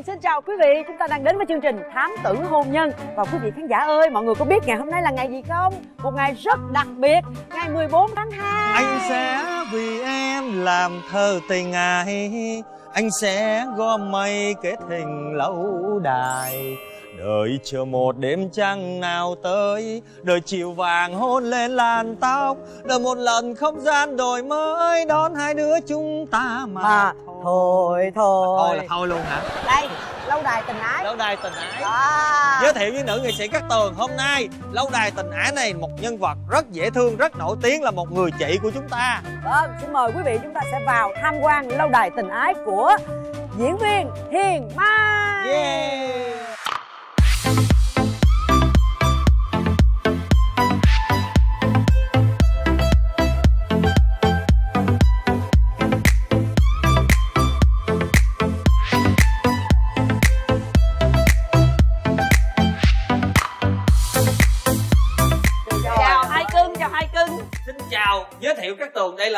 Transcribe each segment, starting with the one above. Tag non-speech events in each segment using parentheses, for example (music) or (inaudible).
Hường xin chào quý vị, chúng ta đang đến với chương trình Thám tử hôn nhân. Và quý vị khán giả ơi, mọi người có biết ngày hôm nay là ngày gì không? Một ngày rất đặc biệt, ngày 14 tháng 2 Anh sẽ vì em làm thơ tình ai Anh sẽ gom mây kết hình lâu đài. Đợi chờ một đêm trăng nào tới Đợi chiều vàng hôn lên làn tóc Đợi một lần không gian đổi mới Đón hai đứa chúng ta mà, Mà thôi. thôi Thôi. Là thôi luôn hả? Đây, lâu đài tình ái. Lâu đài tình ái. À. Giới thiệu với nữ nghệ sĩ Cát Tường hôm nay Lâu đài tình ái này một nhân vật rất dễ thương, rất nổi tiếng là một người chị của chúng ta. Vâng, xin mời quý vị chúng ta sẽ vào tham quan lâu đài tình ái của diễn viên Hiền Mai. Yeah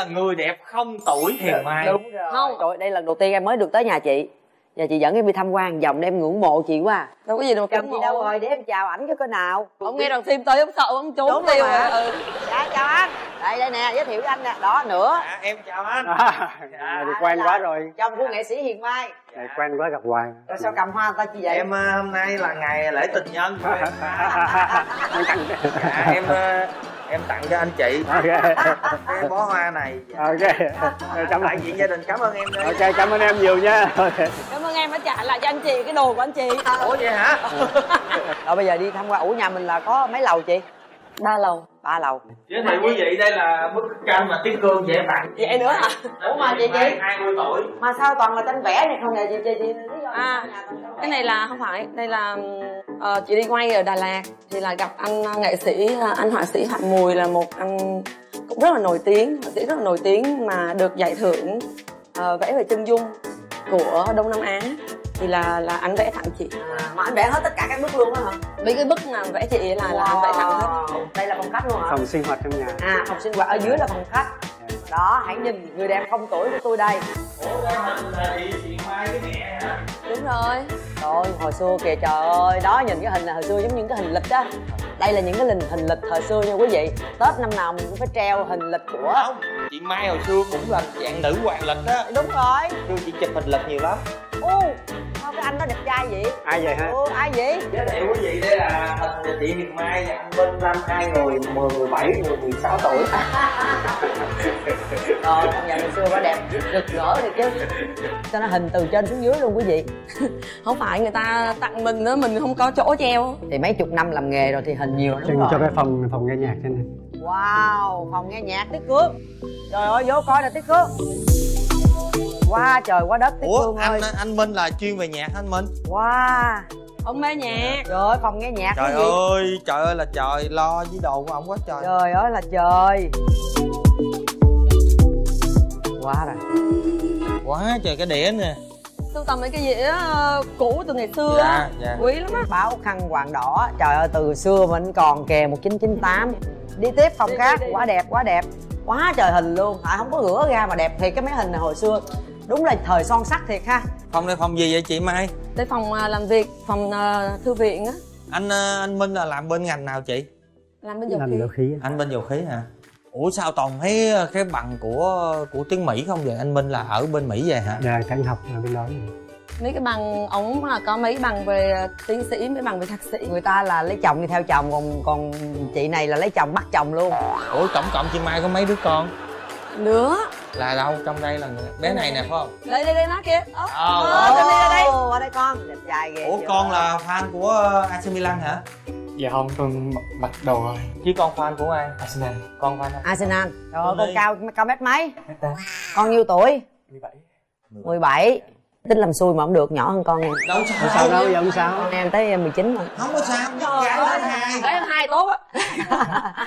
là người đẹp không tuổi Hiền Mai. Đúng rồi. Không, trời ơi, đây lần đầu tiên em mới được tới nhà chị. Giờ chị dẫn em đi tham quan vòng để em ngưỡng mộ chị quá à. đâu có gì đâu Chồng chị đâu rồi để em chào ảnh cái coi nào. Ông nghe đoàn phim tới ông sợ ông trốn Trốn tiêu à. ừ. Dạ chào anh. Đây đây nè giới thiệu với anh nè. Đó nữa. À, Em chào anh. Này thì quen quá rồi. Chồng của nghệ sĩ Hiền Mai. Này quen quá gặp hoài. Rồi sao cầm hoa ta chi vậy? Em ờ, hôm nay là ngày lễ tình nhân. Em (laughs) dạ, Em ờ, em tặng cho anh chị. Ok. Cái bó hoa này. Ok. Cảm đại ơn diện gia đình cảm ơn em đi ok cảm ơn em nhiều nha. Cảm ơn em đã trả lại cho anh chị cái đồ của anh chị. Ủa vậy hả? (laughs) Rồi bây giờ đi tham quan Ủa nhà mình là có mấy lầu chị? ba lầu. Ba lầu. Giới thiệu quý vị đây là bức tranh mà Tiết Cương sẽ tặng. Vậy nữa hả? Ủa mà chị chị? 20 tuổi. Mà sao toàn là tranh vẽ này không nè? Chị chị chị. À, vẽ? cái này là không phải đây là ờ, chị đi quay ở Đà Lạt thì là gặp anh ờ, nghệ sĩ ờ, anh họa sĩ Hạnh Mùi là một anh cũng rất là nổi tiếng họa sĩ rất là nổi tiếng mà được giải thưởng ờ, vẽ về chân dung của Đông Nam Á thì là là anh vẽ tặng chị À, Mà anh vẽ hết tất cả các bức luôn á hả? mấy cái bức nào vẽ chị là là anh vẽ tặng hết Wow. Đây là phòng khách luôn hả? phòng sinh hoạt trong nhà À phòng sinh hoạt ở dưới là phòng khách Đó hãy nhìn người đẹp không tuổi của tôi đây. Đúng rồi. Rồi hồi xưa kìa trời ơi. Đó nhìn cái hình này hồi xưa giống như cái hình lịch á. Đây là những cái hình hình lịch thời xưa nha quý vị. Tết năm nào mình cũng phải treo hình lịch của không chị Mai hồi xưa cũng là dạng nữ hoàng lịch á. Đúng rồi. Xưa chị chụp hình lịch nhiều lắm Ô sao cái anh đó đẹp trai vậy? Ai vậy hả? Ồ ai vậy? Giới thiệu quý vị đây là hình chị Việt Mai và anh Minh năm hai người 10, 17, người 16 tuổi. (laughs) Rồi công nhận hồi xưa quá đẹp Rực rỡ thì chứ. Cho nó hình từ trên xuống dưới luôn quý vị. (laughs) Không phải người ta tặng mình nữa mình không có chỗ treo. Thì mấy chục năm làm nghề rồi thì hình nhiều lắm Chừng rồi. cho cái phòng phòng nghe nhạc thế này. Wow, phòng nghe nhạc Tiết Cương Trời ơi, vô coi nè Tiết Wow, trời quá đất ủa anh ơi. anh Minh là chuyên về nhạc anh Minh. Wow, ông mê nhạc. Trời ơi, phòng nghe nhạc trời gì? ơi trời ơi là trời lo với đồ của ông quá trời. Trời ơi là trời. Quá rồi. Quá trời cái đĩa nè. Sưu tầm mấy cái dĩa ờ, cũ từ ngày xưa Dạ, á. Dạ. quý lắm á. Báo khăn hoàng đỏ Trời ơi, từ xưa mình còn kè 1998 Đi tiếp phòng Đi, khác, đi, đi. quá đẹp, quá đẹp. Quá trời hình luôn. Tại không có rửa ra mà đẹp thiệt cái mấy hình này hồi xưa Đúng là thời son sắt thiệt ha. Phòng này phòng gì vậy chị Mai? Tới phòng ờ, làm việc phòng ờ, thư viện á. Anh ờ, anh Minh là làm bên ngành nào chị? Làm bên dầu làm khí. dầu khí anh bên dầu khí hả? Ủa sao toàn thấy cái bằng của của tiếng mỹ không vậy? Anh minh là ở bên mỹ về hả? Dạ cảnh học ở bên đó. Mấy cái bằng ống là có mấy bằng về tiến sĩ mấy bằng về thạc sĩ. Người ta là lấy chồng đi theo chồng Còn còn chị này là lấy chồng bắt chồng luôn. Ủa tổng cộng chị mai có mấy đứa con? Nữa là đâu? Trong đây là người... bé này nè phải không? Đây đây đây nó kia Ơ, Ờ, ờ, đây. đây đây Ồ, ở đây con. Đẹp trai ghê ủa chưa? con là fan của ờ, AC Milan hả? Dạ không, con bắt đầu rồi. Chứ con fan của ai? Arsenal. Con fan Arsenal. Trời ơi, con cao cao mét mấy? Con nhiêu tuổi? 17 17 Tính làm xui mà không được nhỏ hơn con em. Đâu Không sao sao đâu giờ không sao. Con em tới 19 rồi. Không có sao gái lên hai đấy hai tốt á.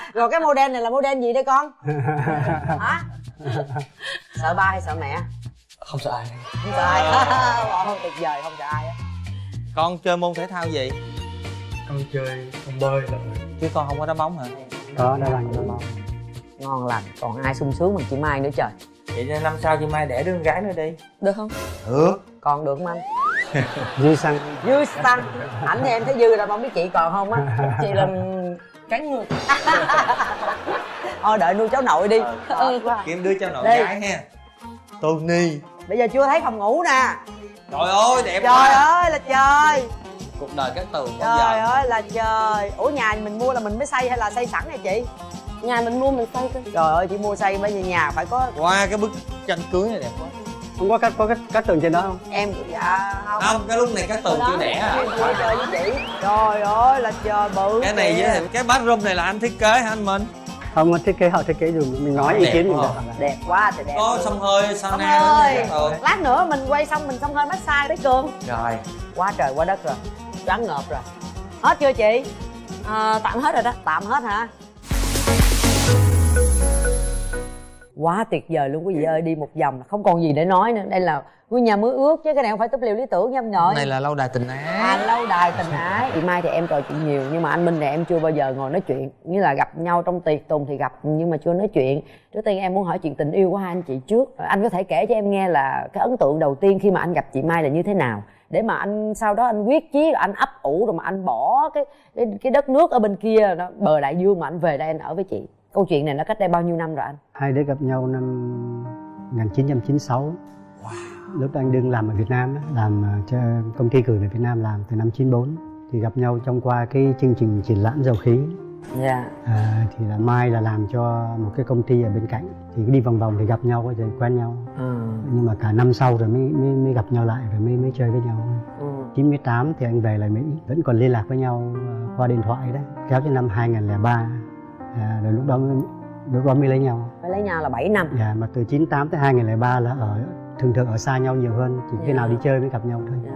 (laughs) Rồi cái model này là model gì đây con? (laughs) Hả? Sợ ba hay sợ mẹ? Không sợ ai. Không sợ ai. (laughs) Wow, tuyệt vời không sợ ai á. Con chơi môn thể thao gì? Con chơi, con bơi là chứ con không có đá bóng hả? Có đã làm cho bao Ngon lành, còn ai sung sướng bằng chị Mai nữa trời? Vậy nên năm sau chị mai đẻ đứa con gái nữa đi. Được không? Được. Còn được không anh? (laughs) dư xăng. Dư xăng. Ảnh thì em thấy dư rồi mà không biết chị còn không á. (laughs) Chị là cái ngược thôi đợi nuôi cháu nội đi. Ừ. kiếm đứa cháu nội Đi. gái ha. Tony. Bây giờ chưa thấy phòng ngủ nè. Trời ơi đẹp trời quá. ơi là trời. Cuộc đời các tường bao trời giờ. ơi là trời. Ủa nhà mình mua là mình mới xây hay là xây sẵn hả chị? Nhà mình mua mình xây cơ. Trời ơi chị mua xây bây giờ nhà phải có qua cái bức tranh cưới này đẹp quá. Không có cắt có cắt cắt tường trên đó không? Em dạ không. Không cái lúc này các tường chưa đẻ à. Với chị. Trời ơi là trời bự cái này thiệu cái bathroom này là anh thiết kế hả anh Minh không có thiết kế họ thiết kế dùng. Mình nói ý kiến mình được đẹp quá thì đẹp. Có xông hơi Xong sauna ơi nữa ừ. lát nữa mình quay xong mình xong hơi massage đấy cường. Rồi. Quá trời quá đất rồi. Choáng ngợp rồi. Hết chưa chị? À, tạm hết rồi đó. Tạm hết hả? Quá tuyệt vời luôn quý vị ơi. Đi một vòng là không còn gì để nói nữa. Đây là ngôi nhà mới ước chứ cái này không phải túp liều lý tưởng nha em ngợi này là lâu đài tình ái. À, lâu đài tình ái. Chị mai thì em trò chuyện nhiều nhưng mà anh minh thì em chưa bao giờ ngồi nói chuyện. Như là gặp nhau trong tiệc tùng thì gặp nhưng mà chưa nói chuyện. Trước tiên em muốn hỏi chuyện tình yêu của hai anh chị trước. Anh có thể kể cho em nghe là cái ấn tượng đầu tiên khi mà anh gặp chị mai là như thế nào? Để mà anh sau đó anh quyết chí anh ấp ủ rồi mà anh bỏ cái cái, cái đất nước ở bên kia đó, bờ đại dương mà anh về đây anh ở với chị. Câu chuyện này nó cách đây bao nhiêu năm rồi anh? Hai đứa gặp nhau năm 1996 lúc anh đương làm ở Việt Nam làm ờ, cho công ty gửi về Việt Nam làm từ năm 94 thì gặp nhau trong qua cái chương trình triển lãm dầu khí. Dạ. À, thì là Mai là làm cho một cái công ty ở bên cạnh thì đi vòng vòng thì gặp nhau rồi quen nhau. Ừ. nhưng mà cả năm sau rồi mới mới, mới gặp nhau lại rồi mới mới chơi với nhau. Ừ. 98 thì anh về lại Mỹ vẫn còn liên lạc với nhau ờ, qua điện thoại đấy kéo đến năm 2003 à, rồi lúc đó mới, lúc đó mới lấy nhau. Lấy nhau là 7 năm. Dạ mà từ 98 tới 2003 là ở thường thường ở xa nhau nhiều hơn chỉ khi Dạ. nào đi chơi mới gặp nhau thôi. Dạ.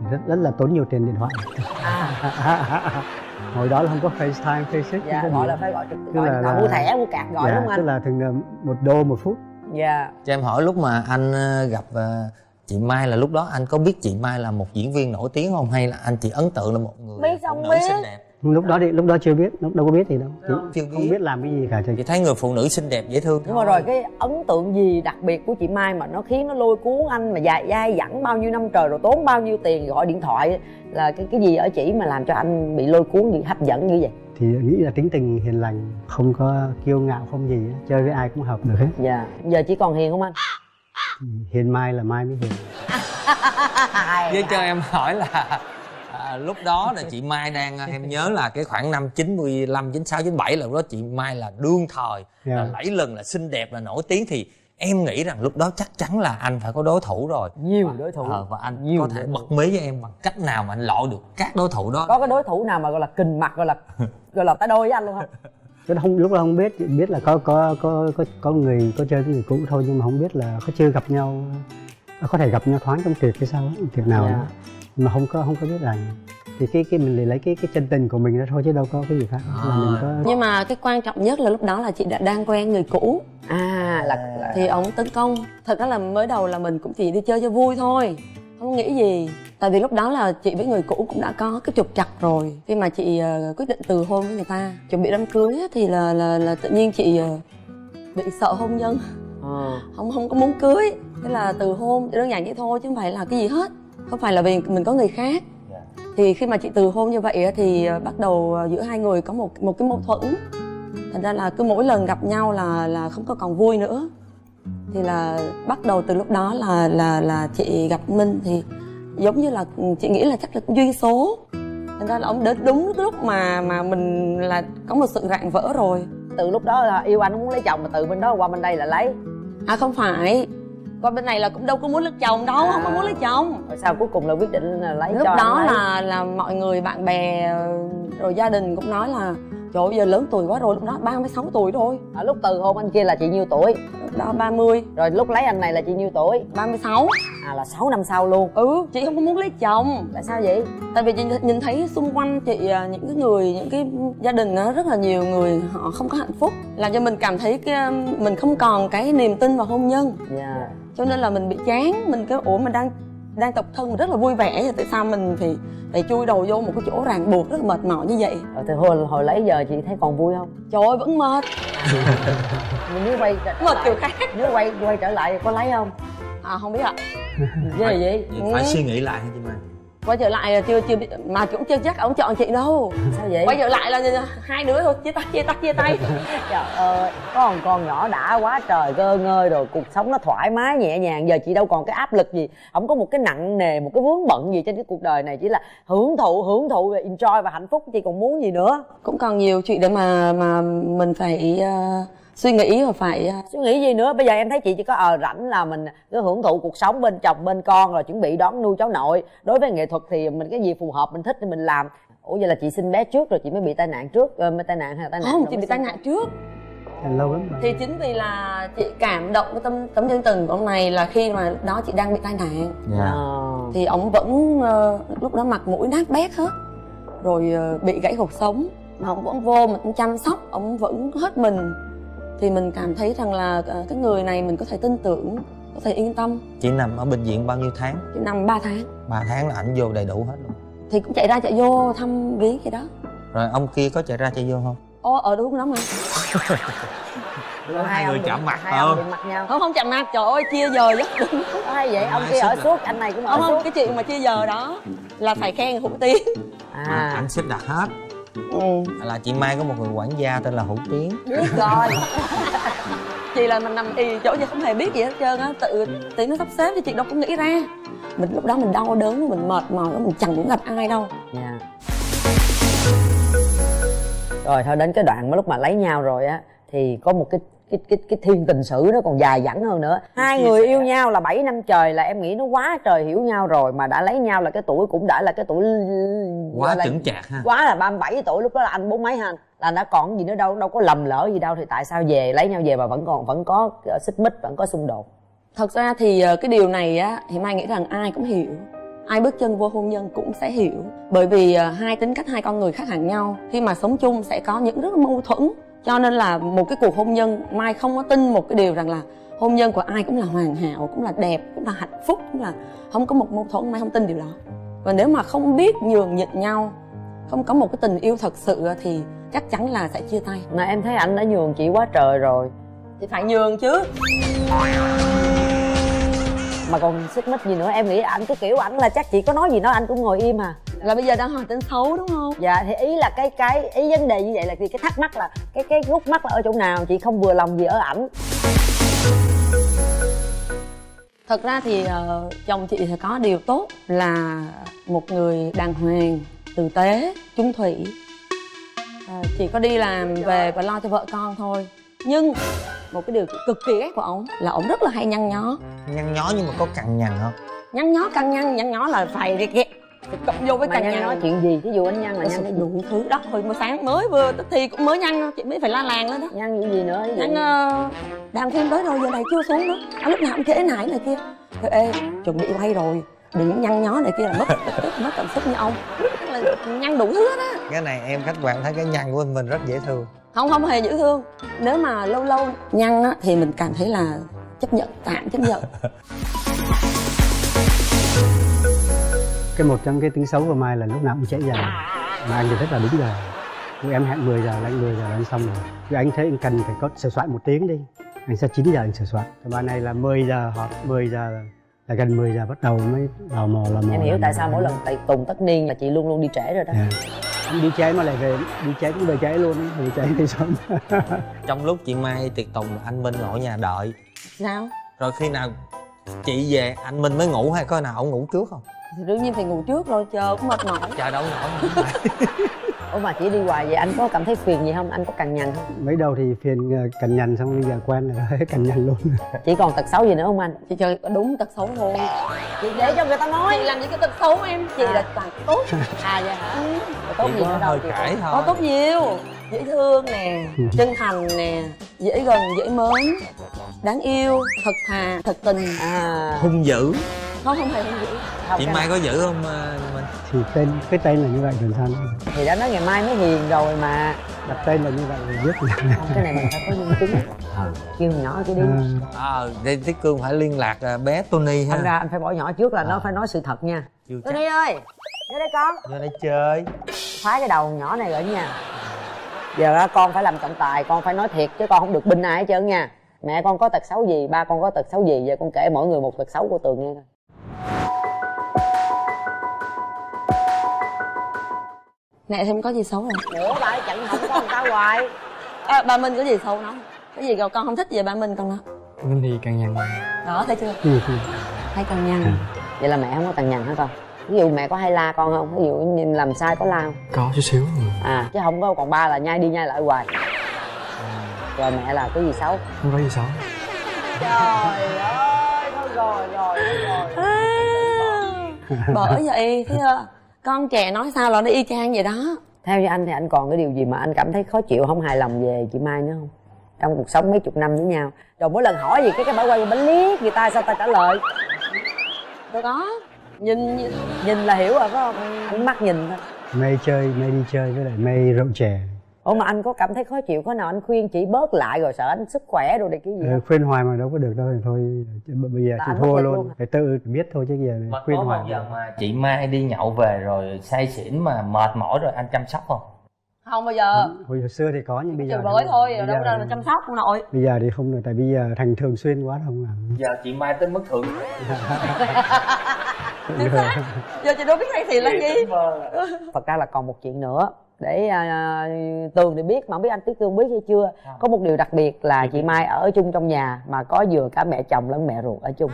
thì rất rất là tốn nhiều tiền điện thoại. À. (laughs) Hồi đó là không có FaceTime, Facebook dạ không có gọi là phải gọi trực Tức gọi là- là, mua thẻ mua cạc gọi dạ, đúng không tức anh là thường là một đô một phút. Dạ. Cho em hỏi lúc mà anh ờ, gặp ờ, chị Mai là lúc đó anh có biết chị Mai là một diễn viên nổi tiếng không? Hay là anh chỉ ấn tượng là một người Biết không nữ biết. xinh đẹp lúc đó thì lúc đó chưa biết lúc đâu có biết gì đâu. Chỉ chưa không biết. biết làm cái gì cả chị thấy người phụ nữ xinh đẹp dễ thương. Nhưng mà rồi cái ấn tượng gì đặc biệt của chị Mai mà nó khiến nó lôi cuốn anh mà dài dai dẳng bao nhiêu năm trời rồi tốn bao nhiêu tiền gọi điện thoại là cái cái gì ở chị mà làm cho anh bị lôi cuốn gì hấp dẫn như vậy? Thì nghĩ là tính tình hiền lành không có kiêu ngạo không gì chơi với ai cũng hợp được hết. Dạ. Giờ chỉ còn hiền không anh? Hiền mai là mai mới hiền. (laughs) Với cho em hỏi là à, lúc đó là chị (laughs) Mai đang em nhớ là cái khoảng năm 95, 96, 97 là lúc đó chị Mai là đương thời Dạ. là lẫy lừng là xinh đẹp là nổi tiếng. Thì em nghĩ rằng lúc đó chắc chắn là anh phải có đối thủ rồi. Nhiều đối thủ. ờ, và anh Nhiều có thể bật mí với em bằng cách nào mà anh loại được các đối thủ đó. Có cái đối thủ nào mà gọi là kình mặt gọi là (laughs) gọi là tay đôi với anh luôn không? Cái không lúc đó không biết chỉ biết là có có có có có người có chơi với người cũ thôi nhưng mà không biết là có chưa gặp nhau có thể gặp nhau thoáng trong tiệc hay sao á, tiệc nào Dạ. đó mà không có không có biết là thì cái cái mình lại lấy cái cái chân tình của mình ra thôi chứ đâu có cái gì khác. Là mình có nhưng mà cái quan trọng nhất là lúc đó là chị đã đang quen người cũ. À là, là thì ông tấn công. Thật ra là mới đầu là mình cũng chỉ đi chơi cho vui thôi. Không nghĩ gì. Tại vì lúc đó là chị với người cũ cũng đã có cái trục trặc rồi. Khi mà chị ờ, quyết định từ hôn với người ta chuẩn bị đám cưới á, thì là là là tự nhiên chị ờ, bị sợ hôn nhân. Ờ. không không có muốn cưới. Thế là từ hôn đơn giản vậy thôi chứ không phải là cái gì hết không phải là vì mình có người khác. Thì khi mà chị từ hôn như vậy á, thì ờ, bắt đầu ờ, giữa hai người có một một cái mâu thuẫn. Thành ra là cứ mỗi lần gặp nhau là là không có còn vui nữa. Thì là bắt đầu từ lúc đó là là là chị gặp minh thì giống như là ừ, chị nghĩ là chắc là duyên số. Thành ra là ông đến đúng cái lúc mà mà mình là có một sự rạn vỡ rồi. Từ lúc đó là yêu anh muốn lấy chồng mà từ bên đó qua bên đây là lấy. À không phải qua bên này là cũng đâu có muốn lấy chồng đâu không có muốn lấy chồng. Rồi sao cuối cùng là quyết định là lấy lúc cho đó là là mọi người bạn bè rồi gia đình cũng nói là trời ơi, giờ lớn tuổi quá rồi lúc đó 36 tuổi thôi à, lúc từ hôn anh kia là chị nhiêu tuổi đó 30 rồi lúc lấy anh này là chị nhiêu tuổi? 36 à là 6 năm sau luôn. Ừ chị không có muốn lấy chồng. Tại sao vậy? Tại vì chị nhìn thấy xung quanh chị à, những cái người những cái gia đình á, rất là nhiều người họ không có hạnh phúc. Làm cho mình cảm thấy cái mình không còn cái niềm tin vào hôn nhân. Dạ. Cho nên là mình bị chán mình cái ủa mình đang đang độc thân rất là vui vẻ vậy tại sao mình thì phải chui đầu vô một cái chỗ ràng buộc rất là mệt mỏi như vậy? Rồi từ hồi hồi lấy giờ chị thấy còn vui không? Trời ơi vẫn mệt. Mình (laughs) nếu quay trở mệt kiểu khác. Nếu quay quay trở lại có lấy không? À không biết ạ. Ghê vậy? Vậy? Phải Ừ. suy nghĩ lại hả chị mai quay trở lại là chưa chưa biết mà cũng chưa chắc ông chọn chị đâu. (laughs) Sao vậy? quay trở lại là hai đứa thôi chia tay chia tay chia tay. (laughs) Trời ơi, có một con nhỏ đã quá trời cơ ngơi rồi Cuộc sống nó thoải mái nhẹ nhàng. Giờ chị đâu còn cái áp lực gì Không có một cái nặng nề, một cái vướng bận gì trên cái cuộc đời này. Chỉ là hưởng thụ, hưởng thụ và enjoy và hạnh phúc. Chị còn muốn gì nữa? Cũng còn nhiều chuyện để mà mà mình phải ờ, suy nghĩ và phải ờ, Suy nghĩ gì nữa, bây giờ em thấy chị chỉ có ờ rảnh là mình cứ hưởng thụ cuộc sống bên chồng bên con Rồi chuẩn bị đón nuôi cháu nội. Đối với nghệ thuật thì mình cái gì phù hợp mình thích thì mình làm. Ủa vậy là chị sinh bé trước rồi chị mới bị tai nạn trước ờ, mới tai nạn hay là tai nạn không chị bị tai nạn trước. Lâu lắm rồi. Thì chính vì là chị cảm động cái tâm tấm chân tình của ông này là khi mà lúc đó chị đang bị tai nạn. Dạ. Ờ. thì ông vẫn ờ, lúc đó mặt mũi nát bét hết rồi ờ, bị gãy cột sống. Mà ông vẫn vô mà ông chăm sóc ông vẫn hết mình thì mình cảm thấy rằng là ờ, cái người này mình có thể tin tưởng có thể yên tâm. Chị nằm ở bệnh viện bao nhiêu tháng? Chỉ nằm 3 tháng. 3 tháng là ảnh vô đầy đủ hết luôn. Thì cũng chạy ra chạy vô thăm viếng vậy đó. Rồi ông kia có chạy ra chạy vô không? Ô ở đúng đó mà. Rồi hai ông người bị- chạm mặt hai ông không? bị mặt nhau. Không không chạm mặt. Trời ơi chia giờ giấc đúng hay vậy? Ông kia ở suốt anh này cũng ở không không suốt. cái chuyện mà chia giờ đó là phải khen hữu tiến à. Ảnh xếp đặt hết ừ. là chị mai có một người quản gia tên là hữu tiến. Biết rồi. Chị là mình nằm y chỗ gì không hề biết gì hết trơn á. Tự tiến nó sắp xếp thì chị đâu có nghĩ ra. Mình lúc đó mình đau đớn mình mệt mỏi mình chẳng muốn gặp ai đâu. Dạ. rồi thôi đến cái đoạn mà lúc mà lấy nhau rồi á thì có một cái cái cái cái thiên tình sử nó còn dài dẳng hơn nữa. Hai người yêu nhau là 7 năm trời là em nghĩ nó quá trời hiểu nhau rồi mà đã lấy nhau là cái tuổi cũng đã là cái tuổi quá là chững chạc ha. quá là 37 tuổi lúc đó là anh bốn mấy ha là đã còn gì nữa đâu đâu có lầm lỡ gì đâu thì tại sao về lấy nhau về mà vẫn còn vẫn có ờ, xích mích vẫn có xung đột. Thật ra thì ờ, cái điều này á thì mai nghĩ rằng ai cũng hiểu. Ai bước chân vô hôn nhân cũng sẽ hiểu. Bởi vì ờ, hai tính cách hai con người khác hẳn nhau. Khi mà sống chung sẽ có những rất là mâu thuẫn cho nên là một cái cuộc hôn nhân mai không có tin một cái điều rằng là hôn nhân của ai cũng là hoàn hảo cũng là đẹp cũng là hạnh phúc cũng là không có một mâu thuẫn mai không tin điều đó. Và nếu mà không biết nhường nhịn nhau không có một cái tình yêu thật sự thì chắc chắn là sẽ chia tay. Mà em thấy anh đã nhường chị quá trời rồi. Thì phải nhường chứ mà còn xích mích gì nữa em nghĩ ảnh cái kiểu ảnh là chắc chị có nói gì nó anh cũng ngồi im à. Là bây giờ đang hỏi tính xấu đúng không? Dạ thì ý là cái cái ý vấn đề như vậy là thì cái thắc mắc là cái cái gút mắt là ở chỗ nào chị không vừa lòng gì ở ảnh. Thật ra thì ờ, chồng chị thì có điều tốt là một người đàng hoàng tử tế trung thủy. Ờ, chỉ có đi làm về và lo cho vợ con thôi nhưng một cái điều cực kỳ ghét của ông là ông rất là hay nhăn nhó. Nhăn nhó nhưng mà có cằn nhằn không? Nhăn nhó căng nhăn nhăn nhó là phải ghét cộng vô với nhăn nhăn nói chuyện gì? Ví dụ anh nhăn là nhăn cái đủ thứ đó hồi mà sáng mới vừa tức thì cũng mới nhăn chị mới phải la làng lên đó. Nhăn cái gì nữa? Nhăn ờ, đang phim tới rồi giờ này chưa xuống nữa à, lúc nào cũng kể nãy này kia. Thôi, ê chuẩn bị quay rồi. Đừng nhăn nhó này kia là mất mất cảm xúc như ông. Là nhăn đủ thứ hết á. Cái này em khách quan thấy cái nhăn của mình rất dễ thương không không hề dễ thương. Nếu mà lâu lâu nhăn á thì mình cảm thấy là chấp nhận tạm chấp nhận. (laughs) Cái một trong cái tính xấu của mai là lúc nào cũng trễ giờ. Mà anh thì rất là đúng giờ. Ví em hẹn 10 giờ là anh 10 giờ là anh xong rồi. Vì anh thấy anh cần phải có sửa soạn một tiếng đi. Anh sẽ 9 giờ anh sửa soạn. Còn bạn này là 10 giờ họp 10 giờ là gần 10 giờ bắt đầu mới lò mò lò mò em hiểu tại sao mỗi lần tại tùng tất niên là chị luôn luôn đi trễ rồi đó. Dạ. Đi cháy mà lại về đi cháy cũng về cháy luôn về cháy thì xong. (laughs) Trong lúc chị mai tiệc tùng anh minh ngồi ở nhà đợi. Sao? Rồi khi nào chị về anh minh mới ngủ hay có nào ông ngủ trước không? Thì đương nhiên phải ngủ trước rồi chờ cũng mệt mỏi. Chờ đâu nổi (laughs) ủa mà chỉ đi hoài vậy anh có cảm thấy phiền gì không? Anh có cằn nhằn không? Mấy đầu thì phiền ờ, cằn nhằn xong bây giờ quen rồi (laughs) hết cằn nhằn luôn. Chỉ còn tật xấu gì nữa không anh? Chị chơi đúng tật xấu thôi. Chị để cho người ta nói. Chị làm những cái tật xấu em. Chị là toàn tốt. (laughs) À vậy hả? Rồi tốt chỉ gì có đâu chị cãi có thôi. Tốt nhiều. Dễ thương nè chân thành nè dễ gần dễ mến. Đáng yêu thật thà thật tình. À. Hung dữ không không hề không dữ chị cái mai có dữ không ờ, minh thì tên cái tên là như vậy rồi sao thì đã nói ngày mai mới hiền rồi mà. Đặt tên là như vậy rồi biết không cái này mình phải có nhân chứng. Kêu nhỏ cái đi ờ à, Tiết cương phải liên lạc ờ, bé tony ha. Anh ra anh phải bỏ nhỏ trước là nó À. phải nói sự thật nha. Chưa chắc. Tony ơi Vô đây con. Vô đây chơi. Phá cái đầu nhỏ này rồi nha. Giờ á, con phải làm trọng tài Con phải nói thiệt chứ con không được binh ai hết trơn nha. Mẹ con có tật xấu gì Ba con có tật xấu gì Giờ con kể mỗi người một tật xấu của Tường nghe coi mẹ em có gì xấu rồi Ủa bà ấy chặn hỏng con người ta hoài à, Bà Minh có gì xấu nó Cái gì con không thích gì bà Minh con đó Minh thì càng nhằn Đó thấy chưa ừ, ừ. Thấy càng nhằn. Ừ. Vậy là mẹ không có càng nhằn hả con Ví dụ mẹ có hay la con không? Ví dụ nhìn làm sai có la không? Có chút xíu À chứ không có còn ba là nhai đi nhai lại hoài à. Rồi mẹ là có gì xấu? Không có gì xấu Trời ơi Thôi rồi rồi, rồi. (laughs) bởi vậy (laughs) thấy chưa con trẻ nói sao là nó y chang vậy đó. Theo như anh thì anh còn cái điều gì mà anh cảm thấy khó chịu không hài lòng về chị mai nữa không? Trong cuộc sống mấy chục năm với nhau. Rồi mỗi lần hỏi gì cái cái bà quay bánh liếc người ta sao ta trả lời? Đâu có. Nhìn nhìn là hiểu rồi phải không? Ánh mắt nhìn thôi. Mê chơi mê đi chơi với lại mê rượu chè ủa mà anh có cảm thấy khó chịu có nào anh khuyên chị bớt lại rồi sợ anh sức khỏe rồi này cái gì ừ, không? khuyên hoài mà đâu có được đâu thì thôi bây giờ Là chị thua luôn. luôn phải tự biết thôi chứ giờ mà khuyên có hoài giờ mà chị mai đi nhậu về rồi say xỉn mà mệt mỏi rồi anh chăm sóc không? Không bao giờ hồi xưa thì có nhưng bây giờ chừng bới thì- thôi đâu thì- mà chăm sóc ông nội. bây giờ thì không được tại bây giờ thành thường xuyên quá không làm giờ chị mai tới mức thượng. Giờ chị đâu biết hay thì là gì. thật ra là còn một chuyện nữa để à, tường thì biết mà không biết anh tí cương biết hay chưa. Có một điều đặc biệt là chị mai ở chung trong nhà mà có vừa cả mẹ chồng lẫn mẹ ruột ở chung.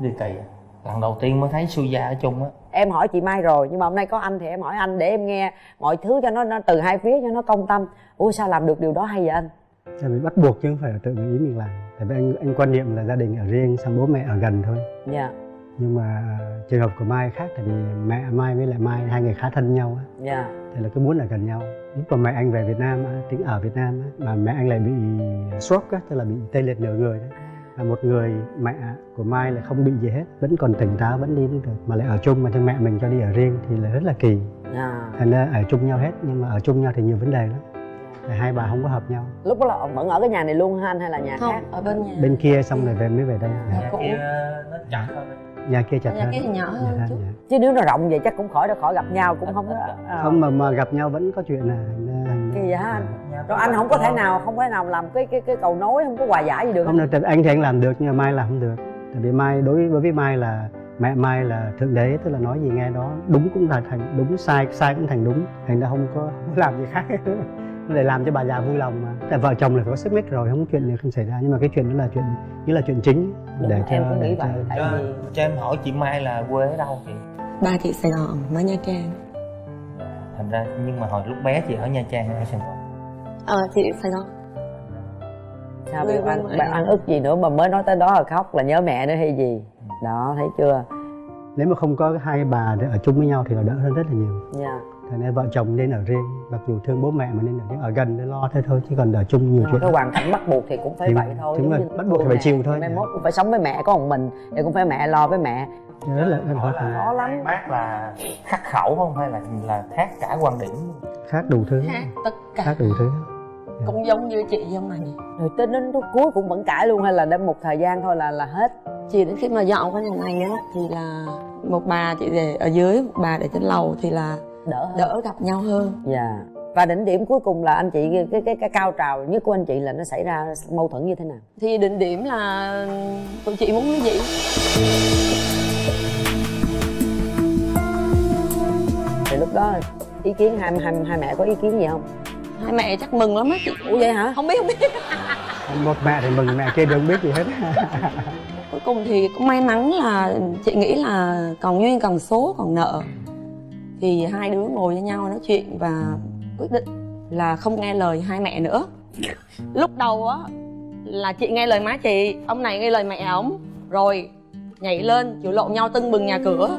Đi kỳ à. lần đầu tiên mới thấy Suya ở chung á. Em hỏi chị mai rồi nhưng mà hôm nay có anh thì em hỏi anh để em nghe mọi thứ cho nó, nó từ hai phía cho nó công tâm. Ủa sao làm được điều đó hay vậy anh? Tại vì bắt buộc chứ không phải là tự ý mình làm. Tại vì anh anh quan niệm là gia đình ở riêng xong bố mẹ ở gần thôi. Dạ. Nhưng mà trường hợp của mai khác tại vì mẹ mai với lại mai hai người khá thân nhau á. Dạ thì là cứ muốn ở gần nhau. Lúc mà mẹ anh về Việt Nam á, tính ở Việt Nam á, mà mẹ anh lại bị stroke á, tức là bị tê liệt nửa người đó và một người mẹ của Mai lại không bị gì hết vẫn còn tỉnh táo vẫn đi được. Mà lại ở chung mà cho mẹ mình cho đi ở riêng thì là rất là kỳ. À. thành ra ở chung nhau hết nhưng mà ở chung nhau thì nhiều vấn đề lắm. Thì hai bà không có hợp nhau. Lúc đó là vẫn ở cái nhà này luôn hả anh hay là nhà không khác? ở bên nhà. Bên kia xong rồi về mới về đây. Nhà cũ. kia nó chặt hơn nhà kia chặt nhà hơn kia thì nhỏ Dạ, hơn chút. dạ. chứ nếu nó rộng vậy chắc cũng khỏi khỏi gặp nhau cũng không có à. không mà mà gặp nhau vẫn có chuyện à. Ra- kỳ vậy hả? Anh rồi anh không có thể nào không thể nào làm cái cái cái cầu nối không có hòa giải gì được. Không được anh thì anh làm được nhưng mà mai làm không được. Tại vì mai đối đối với mai là mẹ mai là thượng đế tức là nói gì nghe đó đúng cũng là thành đúng sai sai cũng thành đúng. Thành ra không có, không có làm gì khác (laughs) để làm cho bà già vui lòng mà. Tại vợ chồng là phải có xích mích rồi không có chuyện gì không xảy ra. Nhưng mà cái chuyện đó là chuyện như là chuyện chính. Đúng để cho em cũng nghĩ để cho vậy tại cho, vì cho em hỏi chị mai là quê ở đâu chị? Ba chị sài gòn mới nha trang. Thành ra nhưng mà hồi lúc bé chị ở nha trang hay ở sài gòn. Ờ chị sài gòn. Sao anh quê bạn ăn ức gì nữa? Mà mới nói tới đó là khóc là nhớ mẹ nữa hay gì? Đó thấy chưa? Nếu mà không có hai bà để ở chung với nhau thì là đỡ hơn rất là nhiều. Dạ thành ra vợ chồng nên ở riêng mặc dù thương bố mẹ mà nên ở riêng. Ở gần để lo thế thôi chứ còn ở chung nhiều chuyện. cái hoàn cảnh bắt buộc thì cũng phải Thì- vậy thôi đúng rồi, bắt buộc thì phải chịu thôi. mai mốt cũng phải sống với mẹ có một mình thì cũng phải mẹ lo với mẹ. Rất là rất là khó khăn. Khó lắm. Bác là khắc khẩu không? Hay là là khác cả quan điểm? Khác đủ thứ. Khác tất cả. Khác đủ thứ. Cũng giống như chị giống này. Rồi tới đến lúc cuối cũng vẫn cãi luôn hay là đến một thời gian thôi là là hết? Chị đến khi mà dọn qua nhà này á thì là một bà chị để ở dưới một bà để trên lầu thì là đỡ hơn. Đỡ gặp nhau hơn. Dạ. Và đỉnh điểm cuối cùng là anh chị cái cái cái, cái cao trào nhất của anh chị là nó xảy ra mâu thuẫn như thế nào? Thì định điểm là tụi chị muốn ly dị thì lúc đó ý kiến hai hai hai mẹ có ý kiến gì không? Hai mẹ chắc mừng lắm á chị. Ủa vậy hả? Không biết không biết. Một mẹ thì mừng mẹ kia không biết gì hết. Cuối cùng thì cũng may mắn là chị nghĩ là còn duyên còn số còn nợ thì hai đứa ngồi với nhau nói chuyện và quyết định là không nghe lời hai mẹ nữa. Lúc đầu á là chị nghe lời má chị ông này nghe lời mẹ ổng. Rồi nhảy lên chịu lộn nhau tưng bừng nhà cửa.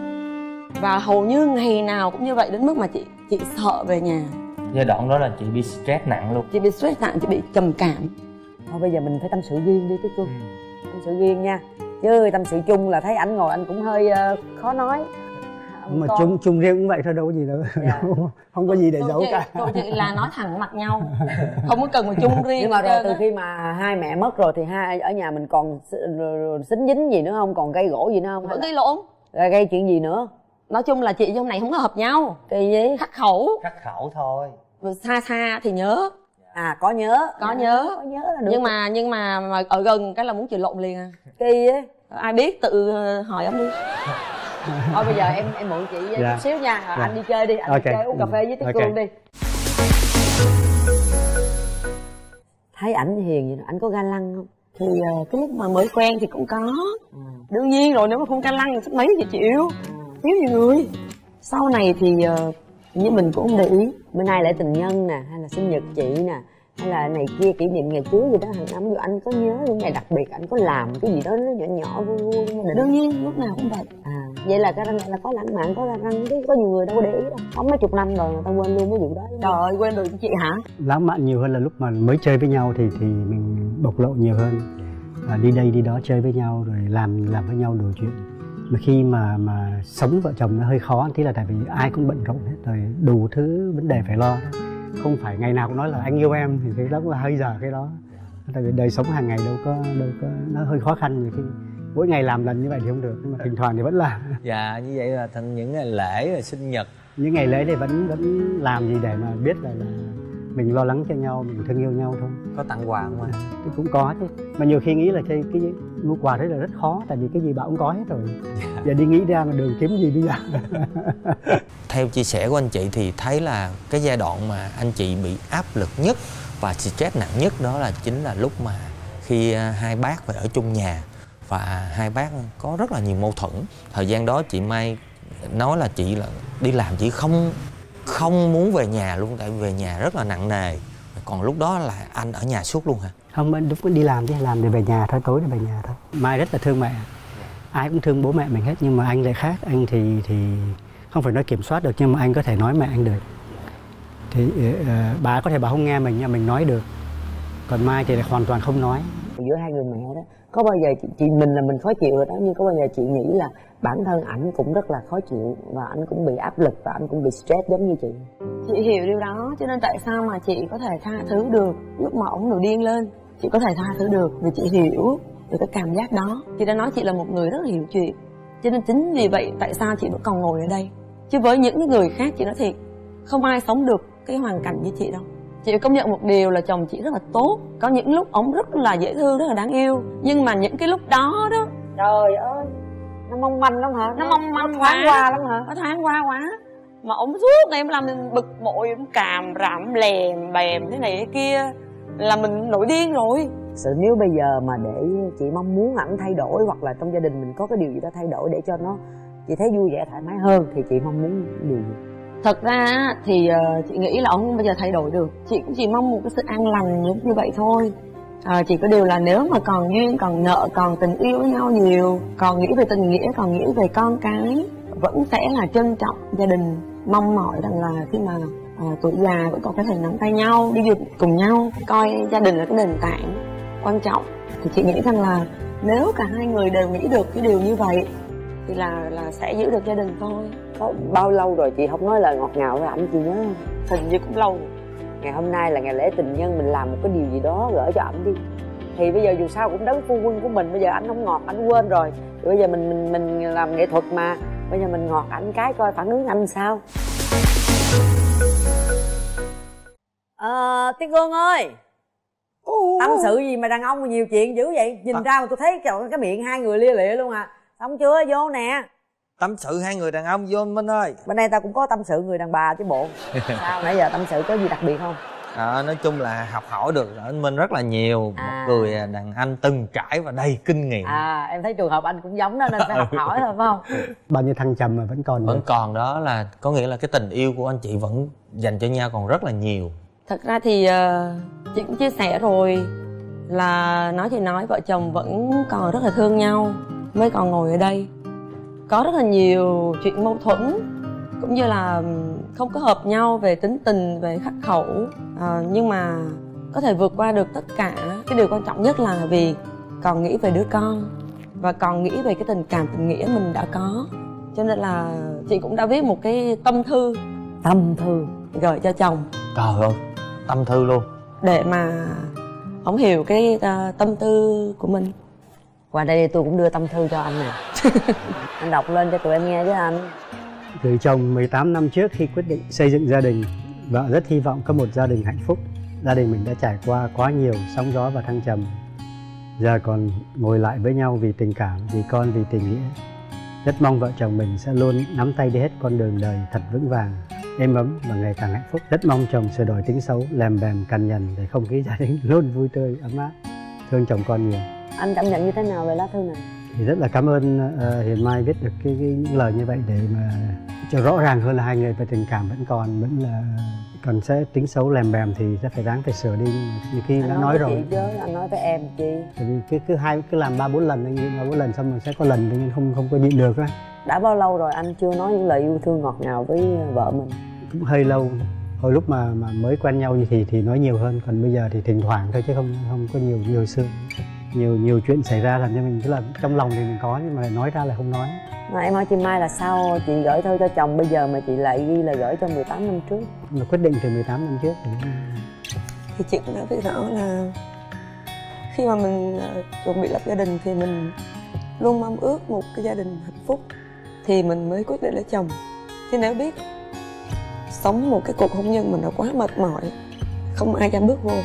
Và hầu như ngày nào cũng như vậy đến mức mà chị chị sợ về nhà. Giai đoạn đó là chị bị stress nặng luôn. Chị bị stress nặng chị bị trầm cảm. Thôi bây giờ mình phải tâm sự riêng đi tí cưng tâm sự riêng nha. Chứ tâm sự chung là thấy anh ngồi anh cũng hơi ờ, khó nói nhưng mà Con- chung chung riêng cũng vậy thôi đâu có gì đâu. Dạ. không, (laughs) không có gì để tụi giấu chị, cả. tụi chị là nói thẳng mặt nhau. (laughs) Không có cần mà chung riêng nhưng mà rồi từ khi mà hai mẹ mất rồi thì hai ở nhà mình còn xính dính gì nữa không? Còn gây gỗ gì nữa không? Vẫn gây lộn. Gây, chuyện gì nữa? Nói chung là chị với ông này không có hợp nhau. Kỳ gì? Khắc khẩu. Khắc khẩu thôi. Xa xa thì nhớ. À có nhớ. Có nhớ. có nhớ là được. Nhưng mà nhưng mà, mà ở gần cái là muốn chửi lộn liền à. Kỳ á ai biết tự ờ, hỏi ông đi (laughs) (laughs) thôi bây giờ em em mượn chị Dạ. chút xíu nha. Dạ. anh đi chơi đi anh Ok. đi chơi uống cà phê với Tiết Ok. Cương đi. Thấy ảnh hiền vậy đó, ảnh có ga lăng không? Thì ờ, cái lúc mà mới quen thì cũng có. Đương nhiên rồi nếu mà không ca lăng thì mấy thì chịu? Thiếu gì người. Sau này thì ờ, như mình cũng không để ý. Bữa nay lễ tình nhân nè hay là sinh nhật chị nè hay là này kia kỷ niệm ngày cưới gì đó. Hàng năm rồi anh có nhớ những ngày đặc biệt anh có làm cái gì đó nó nhỏ nhỏ vui vui đương nhiên lúc nào cũng vậy. À vậy là cái răng là có lãng mạn có ra răng chứ có nhiều người đâu có để ý đâu. Có mấy chục năm rồi người ta quên luôn cái vụ đó. Trời ơi quên rồi chị hả? Lãng mạn nhiều hơn là lúc mà mới chơi với nhau thì thì mình bộc lộ nhiều hơn. À, đi đây đi đó chơi với nhau rồi làm làm với nhau đủ chuyện. Mà khi mà mà sống vợ chồng nó hơi khó tí là tại vì ai cũng bận rộn hết rồi đủ thứ vấn đề phải lo đó. không phải ngày nào cũng nói là anh yêu em thì cái đó cũng là hơi giờ cái đó. Tại vì đời sống hàng ngày đâu có đâu có nó hơi khó khăn nhiều khi mỗi ngày làm lần như vậy thì không được nhưng mà thỉnh thoảng thì vẫn làm. Dạ như vậy là thành những ngày lễ rồi sinh nhật. Những ngày lễ thì vẫn vẫn làm gì để mà biết là, là mình lo lắng cho nhau mình thương yêu nhau thôi. Có tặng quà không anh thì cũng có chứ. Mà nhiều khi nghĩ là cái cái mua quà đấy là rất khó tại vì cái gì bảo cũng có hết rồi. Giờ đi nghĩ ra mà đường kiếm gì bây giờ? (laughs) Theo chia sẻ của anh chị thì thấy là cái giai đoạn mà anh chị bị áp lực nhất và stress nặng nhất đó là chính là lúc mà khi à, hai bác phải ở chung nhà và hai bác có rất là nhiều mâu thuẫn. Thời gian đó chị Mai nói là chị là đi làm chị không không muốn về nhà luôn tại vì về nhà rất là nặng nề. Còn lúc đó là anh ở nhà suốt luôn hả? Không anh lúc đi làm chứ làm để về nhà thôi tối để về nhà thôi. Mai rất là thương mẹ. Ai cũng thương bố mẹ mình hết nhưng mà anh lại khác. Anh thì thì không phải nói kiểm soát được nhưng mà anh có thể nói mẹ anh được. Thì ờ, bà có thể bà không nghe mình nhưng mà mình nói được. Còn mai thì lại hoàn toàn không nói. Giữa hai người mẹ đó có bao giờ chị, chị mình là mình khó chịu rồi đó nhưng có bao giờ chị nghĩ là bản thân ảnh cũng rất là khó chịu và ảnh cũng bị áp lực và ảnh cũng bị stress giống như chị? Chị hiểu điều đó cho nên tại sao mà chị có thể tha thứ được lúc mà ổng nổi điên lên? Chị có thể tha thứ được vì chị hiểu được cái cảm giác đó. Chị đã nói chị là một người rất là hiểu chuyện cho nên chính vì vậy tại sao chị vẫn còn ngồi ở đây? Chứ với những người khác chị nói thiệt không ai sống được cái hoàn cảnh như chị đâu chị phải công nhận một điều là chồng chị rất là tốt. Có những lúc ổng rất là dễ thương rất là đáng yêu. Nhưng mà những cái lúc đó đó trời ơi nó mong manh lắm hả? Nó mong manh nó quá. thoáng qua lắm hả? Nó thoáng qua quá. Mà ổng suốt ngày em làm mình bực bội ổng càm rạm lèm bèm thế này thế kia. Là mình nổi điên rồi. Sự nếu bây giờ mà để chị mong muốn ảnh thay đổi hoặc là trong gia đình mình có cái điều gì đó thay đổi để cho nó chị thấy vui vẻ thoải mái hơn thì chị mong muốn điều gì thật ra thì ờ, chị nghĩ là ông không bao giờ thay đổi được. Chị cũng chỉ mong một cái sự an lành giống như vậy thôi. À, chỉ có điều là nếu mà còn duyên còn nợ còn tình yêu với nhau nhiều còn nghĩ về tình nghĩa còn nghĩ về con cái vẫn sẽ là trân trọng gia đình. Mong mỏi rằng là khi mà à, tuổi già vẫn còn có thể nắm tay nhau đi du cùng nhau coi gia đình là cái nền tảng quan trọng. Thì chị nghĩ rằng là nếu cả hai người đều nghĩ được cái điều như vậy thì là là sẽ giữ được gia đình thôi có bao lâu rồi chị không nói lời ngọt ngào với ảnh chị nhớ không? hình như cũng lâu. Ngày hôm nay là ngày lễ tình nhân mình làm một cái điều gì đó gửi cho ảnh đi. Thì bây giờ dù sao cũng đấng phu quân của mình bây giờ anh không ngọt anh quên rồi. Thì bây giờ mình mình mình làm nghệ thuật mà. Bây giờ mình ngọt ảnh cái coi phản ứng anh sao. Ờ tiên cương ơi. Tâm sự gì mà đàn ông mà nhiều chuyện dữ vậy? Nhìn ra mà tôi thấy cái miệng hai người lia lịa luôn à. Xong chưa? Vô nè tâm sự hai người đàn ông vô anh Minh ơi. Bên đây tao cũng có tâm sự người đàn bà chứ bộ. (laughs) Sao nãy giờ tâm sự có gì đặc biệt không? À, nói chung là học hỏi được anh Minh rất là nhiều. À. một người đàn anh từng trải và đầy kinh nghiệm. À em thấy trường hợp anh cũng giống đó nên phải học hỏi thôi phải không? (laughs) Bao nhiêu thăng trầm mà vẫn còn vẫn còn đó là có nghĩa là cái tình yêu của anh chị vẫn dành cho nhau còn rất là nhiều. Thật ra thì ờ, chị cũng chia sẻ rồi là nói thì nói vợ chồng vẫn còn rất là thương nhau mới còn ngồi ở đây có rất là nhiều chuyện mâu thuẫn cũng như là không có hợp nhau về tính tình về khắc khẩu. Ờ, nhưng mà có thể vượt qua được tất cả cái điều quan trọng nhất là vì còn nghĩ về đứa con và còn nghĩ về cái tình cảm tình nghĩa mình đã có. Cho nên là chị cũng đã viết một cái tâm thư. Tâm thư? Gửi cho chồng. Trời ơi tâm thư luôn. Để mà ông hiểu cái à, tâm tư của mình qua đây tôi cũng đưa tâm thư cho anh nè (laughs) anh đọc lên cho tụi em nghe với anh Người chồng 18 năm trước khi quyết định xây dựng gia đình, vợ rất hy vọng có một gia đình hạnh phúc. Gia đình mình đã trải qua quá nhiều sóng gió và thăng trầm. Giờ còn ngồi lại với nhau vì tình cảm, vì con, vì tình nghĩa. rất mong vợ chồng mình sẽ luôn nắm tay đi hết con đường đời thật vững vàng êm ấm và ngày càng hạnh phúc rất mong chồng sửa đổi tính xấu lèm bèm cằn nhằn để không khí gia đình (laughs) luôn vui tươi ấm áp thương chồng con nhiều anh cảm nhận như thế nào về lá thư này? Thì rất là cảm ơn uh, Hiền Mai viết được cái, cái những lời như vậy để mà cho rõ ràng hơn là hai người về tình cảm vẫn còn vẫn là còn sẽ tính xấu lèm bèm thì sẽ phải đáng phải sửa đi. Như khi anh đã nói, với rồi. chị chứ anh nói với em chi tại vì cứ cứ hai cứ làm ba bốn lần anh nghĩ ba bốn lần xong rồi sẽ có lần tự nhiên không không có nhịn được á. Đã bao lâu rồi anh chưa nói những lời yêu thương ngọt ngào với vợ mình? Cũng hơi lâu. Hồi lúc mà mà mới quen nhau như thì thì nói nhiều hơn. Còn bây giờ thì thỉnh thoảng thôi chứ không không có nhiều như hồi xưa nhiều nhiều chuyện xảy ra làm cho mình tức là trong lòng thì mình có nhưng mà lại nói ra là không nói. Mà em hỏi chị Mai là sao? Chị gửi thư cho chồng bây giờ mà chị lại ghi là gửi cho 18 năm trước. Là quyết định từ 18 năm trước. Thì thì chị cũng đã biết rõ là khi mà mình ờ, chuẩn bị lập gia đình thì mình luôn mong ước một cái gia đình hạnh phúc thì mình mới quyết định lấy chồng. Chứ nếu biết sống một cái cuộc hôn nhân mà nó quá mệt mỏi không ai dám bước vô.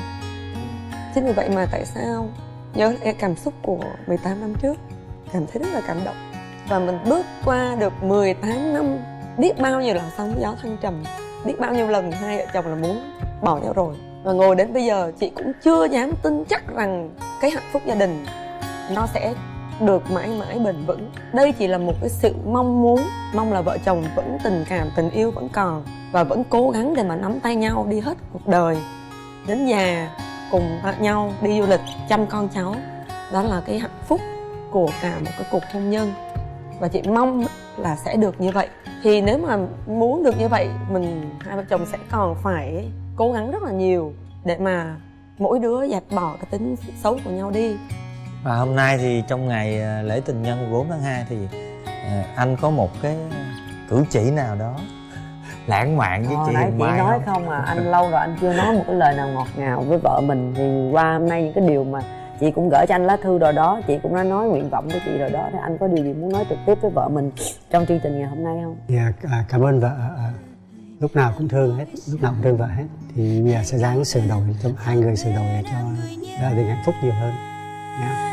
Chính vì vậy mà tại sao nhớ lại cái cảm xúc của 18 năm trước. Cảm thấy rất là cảm động. Và mình bước qua được 18 năm, biết bao nhiêu lần sóng gió thăng trầm, biết bao nhiêu lần hai vợ chồng là muốn bỏ nhau rồi. Và ngồi đến bây giờ, chị cũng chưa dám tin chắc rằng cái hạnh phúc gia đình nó sẽ được mãi mãi bền vững. Đây chỉ là một cái sự mong muốn, mong là vợ chồng vẫn tình cảm, tình yêu vẫn còn và vẫn cố gắng để mà nắm tay nhau đi hết cuộc đời. Đến già cùng nhau đi du lịch chăm con cháu. Đó là cái hạnh phúc của cả một cái cuộc hôn nhân. Và chị mong là sẽ được như vậy. Thì nếu mà muốn được như vậy, mình, hai vợ chồng sẽ còn phải cố gắng rất là nhiều để mà mỗi đứa dẹp bỏ cái tính xấu của nhau đi. Và hôm nay thì trong ngày ờ, lễ tình nhân 4 tháng 2 thì ờ, anh có một cái cử chỉ nào đó lãng mạn với Ờ, chị nãy Hiền chị Mai nói không? không à anh lâu rồi anh chưa nói một cái lời nào ngọt ngào với vợ mình. Thì qua hôm nay những cái điều mà chị cũng gửi cho anh lá thư rồi đó chị cũng đã nói nguyện vọng của chị rồi đó thì anh có điều gì muốn nói trực tiếp với vợ mình trong chương trình ngày hôm nay không? Thì à, à, cảm ơn vợ à, lúc nào cũng thương hết lúc nào cũng thương vợ hết. Thì bây giờ sẽ dáng sửa đổi cho hai người sửa đổi để cho gia đình hạnh phúc nhiều hơn. Nhé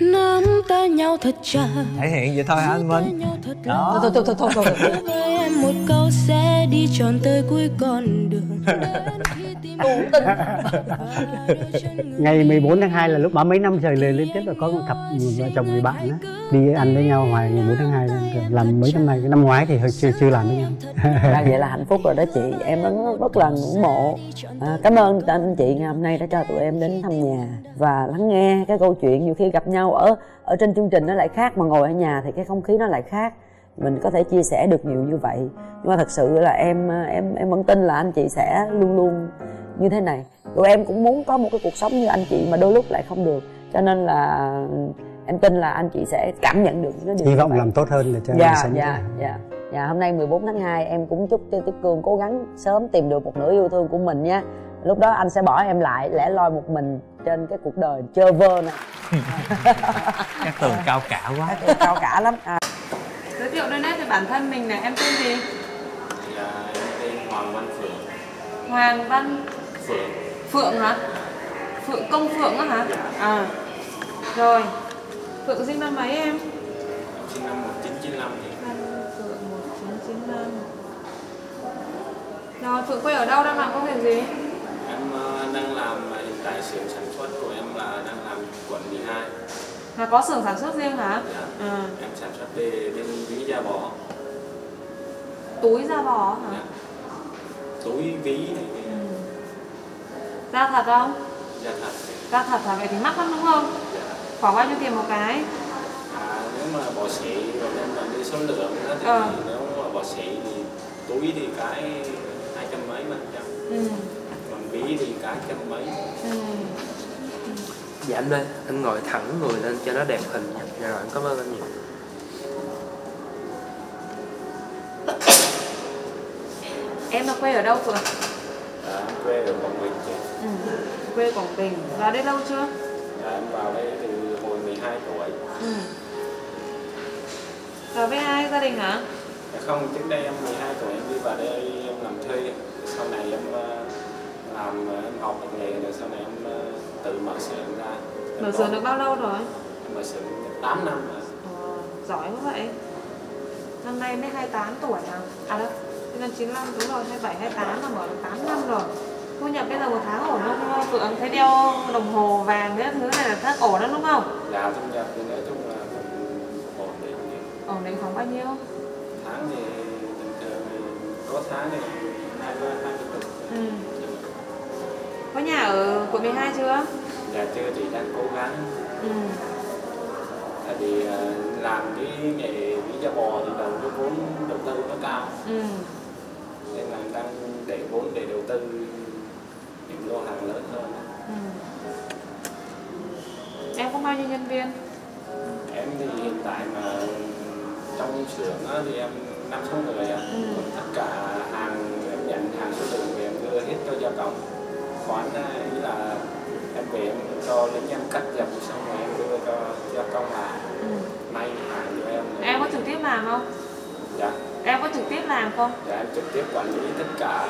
nắm tay nhau thật chặt. Thể hiện vậy thôi hả anh Minh? Đó. thôi thôi thôi thôi thôi với em một câu sẽ đi tròn tới cuối con đường. (laughs) Ngày 14 tháng 2 là lúc ba mấy năm trời liền liên tiếp là có một cặp vợ chồng người bạn á đi ăn với nhau ngoài ngày 4 tháng 2 làm mấy năm nay cái năm ngoái thì hơi chưa chưa làm với nhau. à, (laughs) vậy là hạnh phúc rồi đó chị. Em rất, rất là ngưỡng mộ. À, cảm ơn anh chị ngày hôm nay đã cho tụi em đến thăm nhà và lắng nghe cái câu chuyện nhiều khi gặp nhau ở ở trên chương trình nó lại khác mà ngồi ở nhà thì cái không khí nó lại khác. Mình có thể chia sẻ được nhiều như vậy. Nhưng mà thật sự là em em em vẫn tin là anh chị sẽ luôn luôn như thế này. Tụi em cũng muốn có một cái cuộc sống như anh chị mà đôi lúc lại không được. Cho nên là em tin là anh chị sẽ cảm nhận được cái điều hy vọng làm tốt hơn để cho dạ sống dạ dạ. Dạ hôm nay 14 tháng 2 em cũng chúc cho Tiếp Cương cố gắng sớm tìm được một nửa yêu thương của mình nha lúc đó anh sẽ bỏ em lại lẻ loi một mình trên cái cuộc đời chơ vơ này. (laughs) Các tường cao cả quá. Thì cao cả lắm. À, giới thiệu đôi nét về bản thân mình này em tên gì? Dạ, em tên Hoàng Văn Phượng. Hoàng Văn Phượng. Phượng hả? Phượng công Phượng á hả? À rồi. Phượng sinh năm mấy em? Sinh năm 1995 thì Văn Phượng 1995 rồi Phượng quê ở đâu? Đang làm công việc gì? Em ờ, đang làm xưởng sản xuất của em là đang làm quận 12 là có xưởng sản xuất riêng hả dạ. à, em sản xuất về bên ví da bò túi da bò hả dạ. túi ví này ừ. da thật không da thật da thật hả vậy thì mắc lắm đúng không dạ. khoảng bao nhiêu tiền một cái à, nếu mà bò sỉ rồi em là đi số lượng đó thì Ờ. nếu mà bò sỉ thì túi thì cái hai trăm mấy phần trăm ừ. Ví thì cái trăm mấy Ừ. Dạ anh ơi, anh ngồi thẳng người lên cho nó đẹp hình nha. Dạ rồi, anh cảm ơn anh nhiều. em là quê ở đâu Phượng dạ, em quê ở Quảng Bình chị ừ. quê Quảng Bình vào đây lâu chưa dạ, em vào đây từ hồi 12 tuổi ừ. vào với ai gia đình hả Dạ không, trước đây em 12 tuổi em đi vào đây em làm thuê Sau này em ờ, làm, ờ, em học được nghề rồi sau này em ờ, tự mở xưởng ra. Em mở xưởng được bao lâu rồi? Em mở xưởng được 8 năm rồi. Ờ, giỏi quá vậy. Năm nay mới 28 tuổi à À đâu, năm 95 đúng rồi, 27, 28 là mở được 8 năm rồi. Thu nhập bây giờ một tháng ổn không? Phượng? Thấy đeo đồng hồ vàng cái thứ này là rất ổn lắm đúng không? dạ thu nhập thì nói chung là ổn định. Ổn định khoảng bao nhiêu? tháng thì bình thường có tháng thì hai mươi hai mươi triệu Ừ. Có nhà ở quận 12 chưa? dạ chưa chị đang cố gắng Ừ. tại vì ờ, làm cái nghề bí da bò thì đầu cái vốn đầu tư nó cao Ừ. nên là đang để vốn để đầu tư những lô hàng lớn hơn Ừ. Em có bao nhiêu nhân viên? em thì hiện tại mà trong xưởng thì em năm sáu người ạ Ừ. còn tất cả hàng em nhận hàng số lượng thì em đưa hết cho gia công khoán á, ý là em về em cho lính em cắt dập xong rồi em đưa cho gia công là Ừ. may hàng cho em Em có trực tiếp làm không? dạ Em có trực tiếp làm không? dạ em trực tiếp quản lý tất cả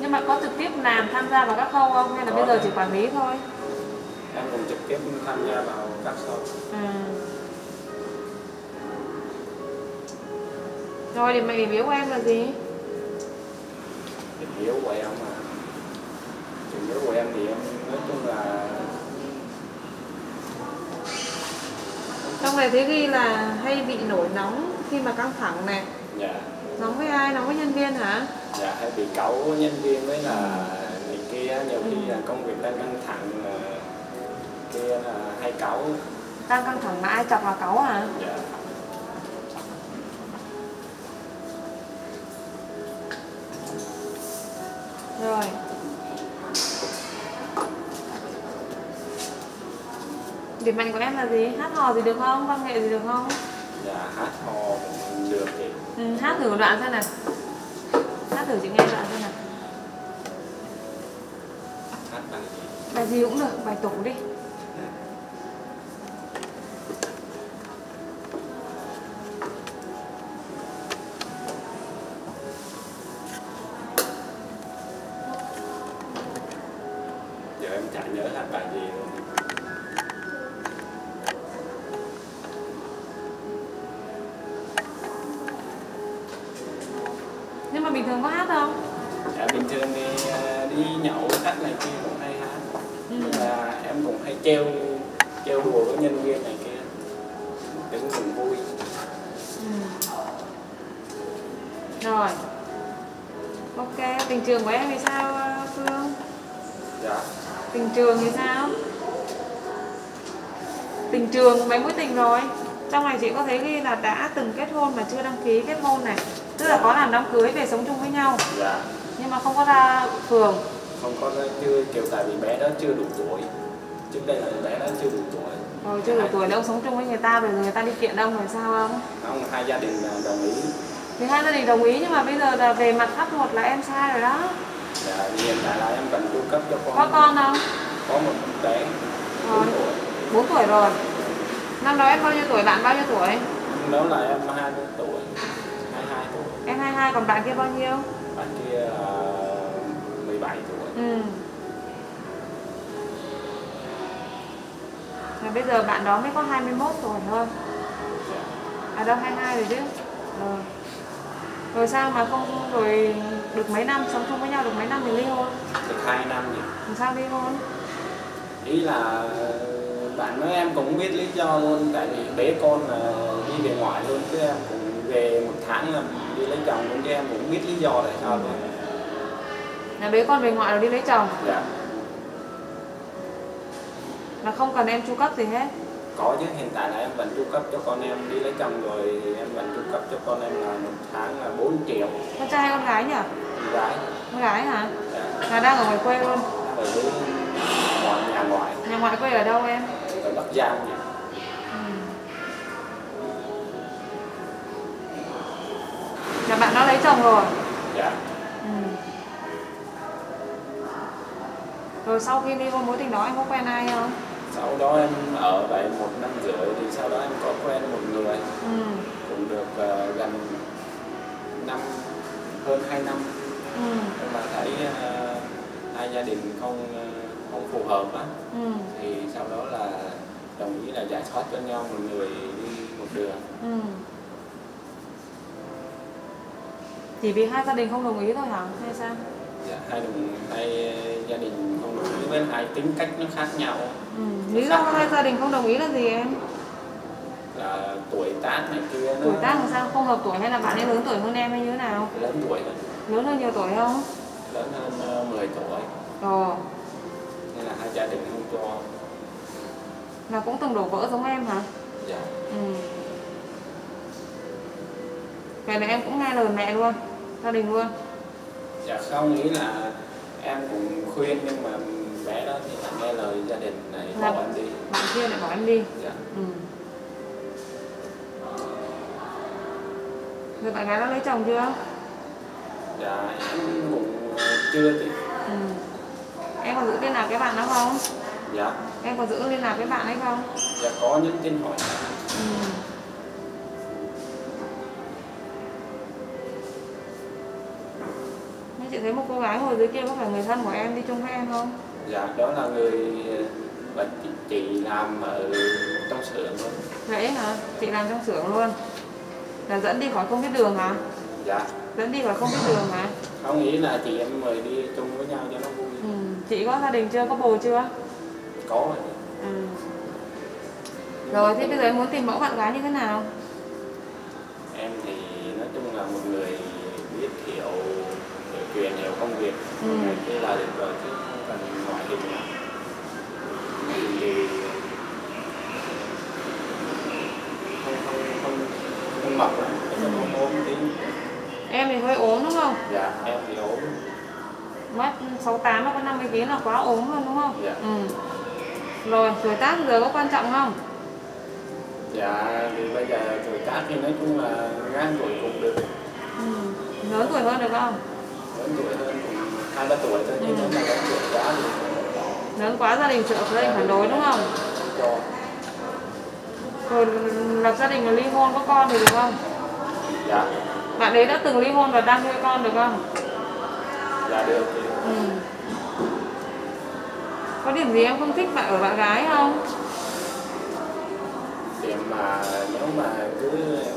Nhưng mà có trực tiếp làm tham gia vào các khâu không? Hay là Có bây giờ chỉ quản lý thôi? em cũng trực tiếp tham gia vào các shop Ừ. Rồi điểm điểm yếu của em là gì? điểm yếu của em mà yếu của em thì em nói chung là Trong này thấy ghi là hay bị nổi nóng khi mà căng thẳng này dạ Nóng với ai? Nóng với nhân viên hả? dạ hay bị cáu nhân viên với là này kia nhiều khi là công việc đang căng thẳng là kia là hay cáu Đang căng thẳng mà ai chọc là cáu hả? dạ Rồi Điểm mạnh của em là gì? Hát hò gì được không? Văn nghệ gì được không? dạ hát hò được thì Ừ, hát thử một đoạn xem nào Hát thử chị nghe đoạn xem nào hát gì Bài gì cũng được, bài tủ đi giờ em chả nhớ hát bài gì luôn Mà bình thường có hát không? dạ bình thường thì à, đi nhậu khách này kia cũng hay hát Ừ. em cũng hay trêu trêu đùa với nhân viên này kia tính mình vui Ừ. Rồi Ok, tình trường của em thì sao Phương? dạ Tình trường thì sao? Tình trường mấy mối tình rồi Trong này chị có thấy ghi là đã từng kết hôn mà chưa đăng ký kết hôn này Tức là có làm đám cưới về sống chung với nhau. Dạ. Nhưng mà không có ra phường. Không có chưa kiểu tại vì bé đó chưa đủ tuổi. Trước đây là bé đó chưa đủ tuổi. Rồi chưa đủ tuổi đâu sống chung với người ta Rồi người ta đi kiện ông rồi sao không? không hai gia đình đồng ý. Thì hai gia đình đồng ý nhưng mà bây giờ là về mặt pháp luật là em sai rồi đó. Dạ hiện tại là em cần chu cấp cho con. Có con không? có một bé bốn tuổi. 4 tuổi rồi. Năm đó em bao nhiêu tuổi, bạn bao nhiêu tuổi? đó là em 20 tuổi 22 tuổi Em 22 còn bạn kia bao nhiêu? bạn kia là 17 tuổi Ừ Và bây giờ bạn đó mới có 21 tuổi thôi. À đâu 22 rồi chứ Rồi Rồi sao mà không rồi được mấy năm sống chung với nhau được mấy năm thì ly hôn được 2 năm nhỉ Làm sao ly hôn? ý là bạn nói em cũng biết lý do luôn tại vì bé con là đi về ngoại luôn. Chứ em cũng về một tháng là đi lấy chồng luôn chứ em cũng biết lý do tại sao luôn. Là bế con về ngoại rồi đi lấy chồng? Dạ. Là không cần em chu cấp gì hết? Có chứ hiện tại là em vẫn chu cấp cho con em đi lấy chồng rồi thì em vẫn chu cấp cho con em là một tháng là 4 triệu. Con trai hay con gái nhỉ? con gái. Con gái hả? dạ. Là đang ở ngoài quê luôn. Ở nhà ngoại. Nhà ngoại quê ở đâu em? ở Bắc Giang nhỉ Nhà bạn đã lấy chồng rồi dạ ừ. Rồi sau khi đi qua mối tình đó em có quen ai không? sau đó em ở vậy một năm rưỡi thì sau đó em có quen một người Ừ. cũng được ờ, gần năm hơn 2 năm Ừ. nhưng mà thấy ờ, hai gia đình không ờ, không phù hợp á Ừ. thì sau đó là đồng ý là giải thoát cho nhau một người đi một được ừ. Chỉ vì hai gia đình không đồng ý thôi hả? Hay sao? Dạ hai đồng hai gia đình không đồng ý. Với hai tính cách nó khác nhau. Ừ. lý do hai gia đình không đồng ý là gì em? Là tuổi tác này kia nó tuổi tác làm sao? Không hợp tuổi hay là bạn ấy lớn tuổi hơn em hay như thế nào? Lớn tuổi hơn lớn hơn nhiều tuổi không? Lớn hơn ờ, 10 tuổi. Ồ. Nên là hai gia đình không cho. Là cũng từng đổ vỡ giống em hả? Dạ. Ừ. Vậy là em cũng nghe lời mẹ luôn gia đình luôn. Dạ không nghĩ là em cũng khuyên nhưng mà bé đó thì là nghe lời gia đình này Là- bỏ em đi. Bạn kia lại bỏ em đi. Dạ. Ừ. Rồi bạn gái đã lấy chồng chưa? Dạ em cũng chưa thì ừ. Em còn giữ liên lạc với bạn đó không? Dạ. Em còn giữ liên lạc với bạn ấy không? Dạ có những tin hỏi. Ừ thấy một cô gái ngồi dưới kia có phải người thân của em đi chung với em không? dạ đó là người bà chị, chị làm ở trong xưởng thôi Vậy hả? Chị làm trong xưởng luôn Là dẫn đi khỏi không biết đường hả? dạ Dẫn đi khỏi không biết đường hả? không nghĩ là chị em mời đi chung với nhau cho nó vui Ừ. Chị có gia đình chưa? Có bồ chưa? có rồi. Ừ. Rồi thế bây giờ em muốn tìm mẫu bạn gái như thế nào? em thì nói chung là một người biết hiểu chuyện hiểu công việc Ừ. là được rồi chứ không cần ngoại hình nào thì không không không không mập lắm Ừ. nó ốm tí Em thì hơi ốm đúng không? dạ em thì ốm Mất 68 nó có 50 kg là quá ốm luôn đúng không? Dạ. Ừ. Rồi tuổi tác giờ có quan trọng không? dạ thì bây giờ tuổi tác thì nói chung là ngang tuổi cũng được Ừ. Lớn tuổi hơn được không? Lớn tuổi hơn cũng hai ba tuổi thôi nhưng nếu mà lớn tuổi quá thì Lớn quá gia đình trợ gia đình phản đối đúng không? Rồi lập gia đình là ly hôn có con thì được không? dạ Bạn ấy đã từng ly hôn và đang nuôi con được không? dạ được Ừ. Có điểm gì em không thích bạn ở bạn gái không? Mà nếu mà cứ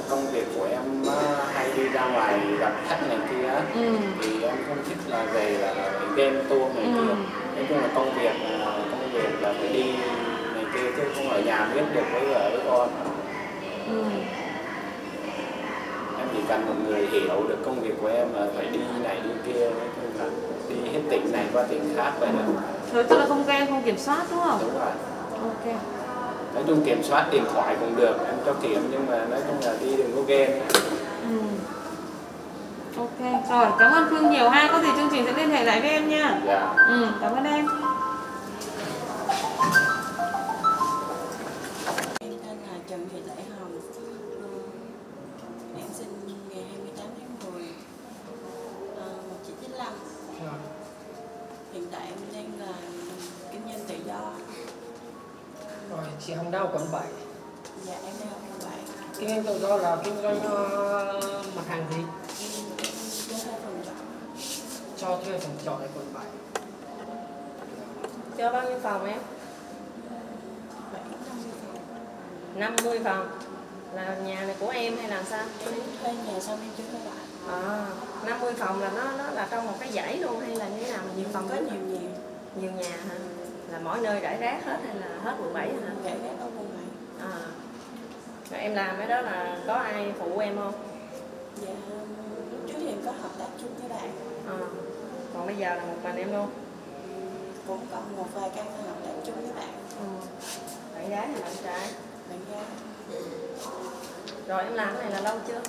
công việc của em hay đi ra ngoài gặp khách này kia Ừ. thì em không thích là về là game tour này Ừ. kia nói chung là công việc là công việc là phải đi này kia chứ không ở nhà biết được với vợ với con Ừ. em chỉ cần một người hiểu được công việc của em là phải đi này đi kia nói chung là đi hết tỉnh này qua tỉnh khác vậy là Nói chung là không ghen, không kiểm soát đúng không? đúng rồi Ok. Nói chung kiểm soát điện thoại cũng được em cho kiểm nhưng mà nói chung là đi đừng có game Ừ. Ok, rồi cảm ơn Phương nhiều ha. Có gì chương trình sẽ liên hệ lại với em nha. dạ Ừ, cảm ơn em. Em Đào quận 7 Dạ em đang quận 7 Kinh doanh tự do là kinh doanh ờ, mặt hàng gì? Cho thuê phòng trọ Cho thuê phòng trọ ở quận 7 Cho bao nhiêu phòng em? 50 phòng Là nhà này của em hay là sao? Em thuê nhà xong em cho thuê lại À, 50 phòng là nó nó là trong một cái dãy luôn hay là như thế nào? Nhiều phòng Có nhiều nhiều Nhiều nhà hả? Là mỗi nơi rải rác hết hay là hết quận 7 hả? Rải rác ở quận 7. Rồi em làm cái đó là có ai phụ em không? Dạ lúc trước thì em có hợp tác chung với bạn À. Còn bây giờ là một mình em luôn? Cũng còn một vài căn hợp tác chung với bạn Ừ. Bạn gái hay bạn trai? Bạn gái Rồi em làm cái này là lâu chưa?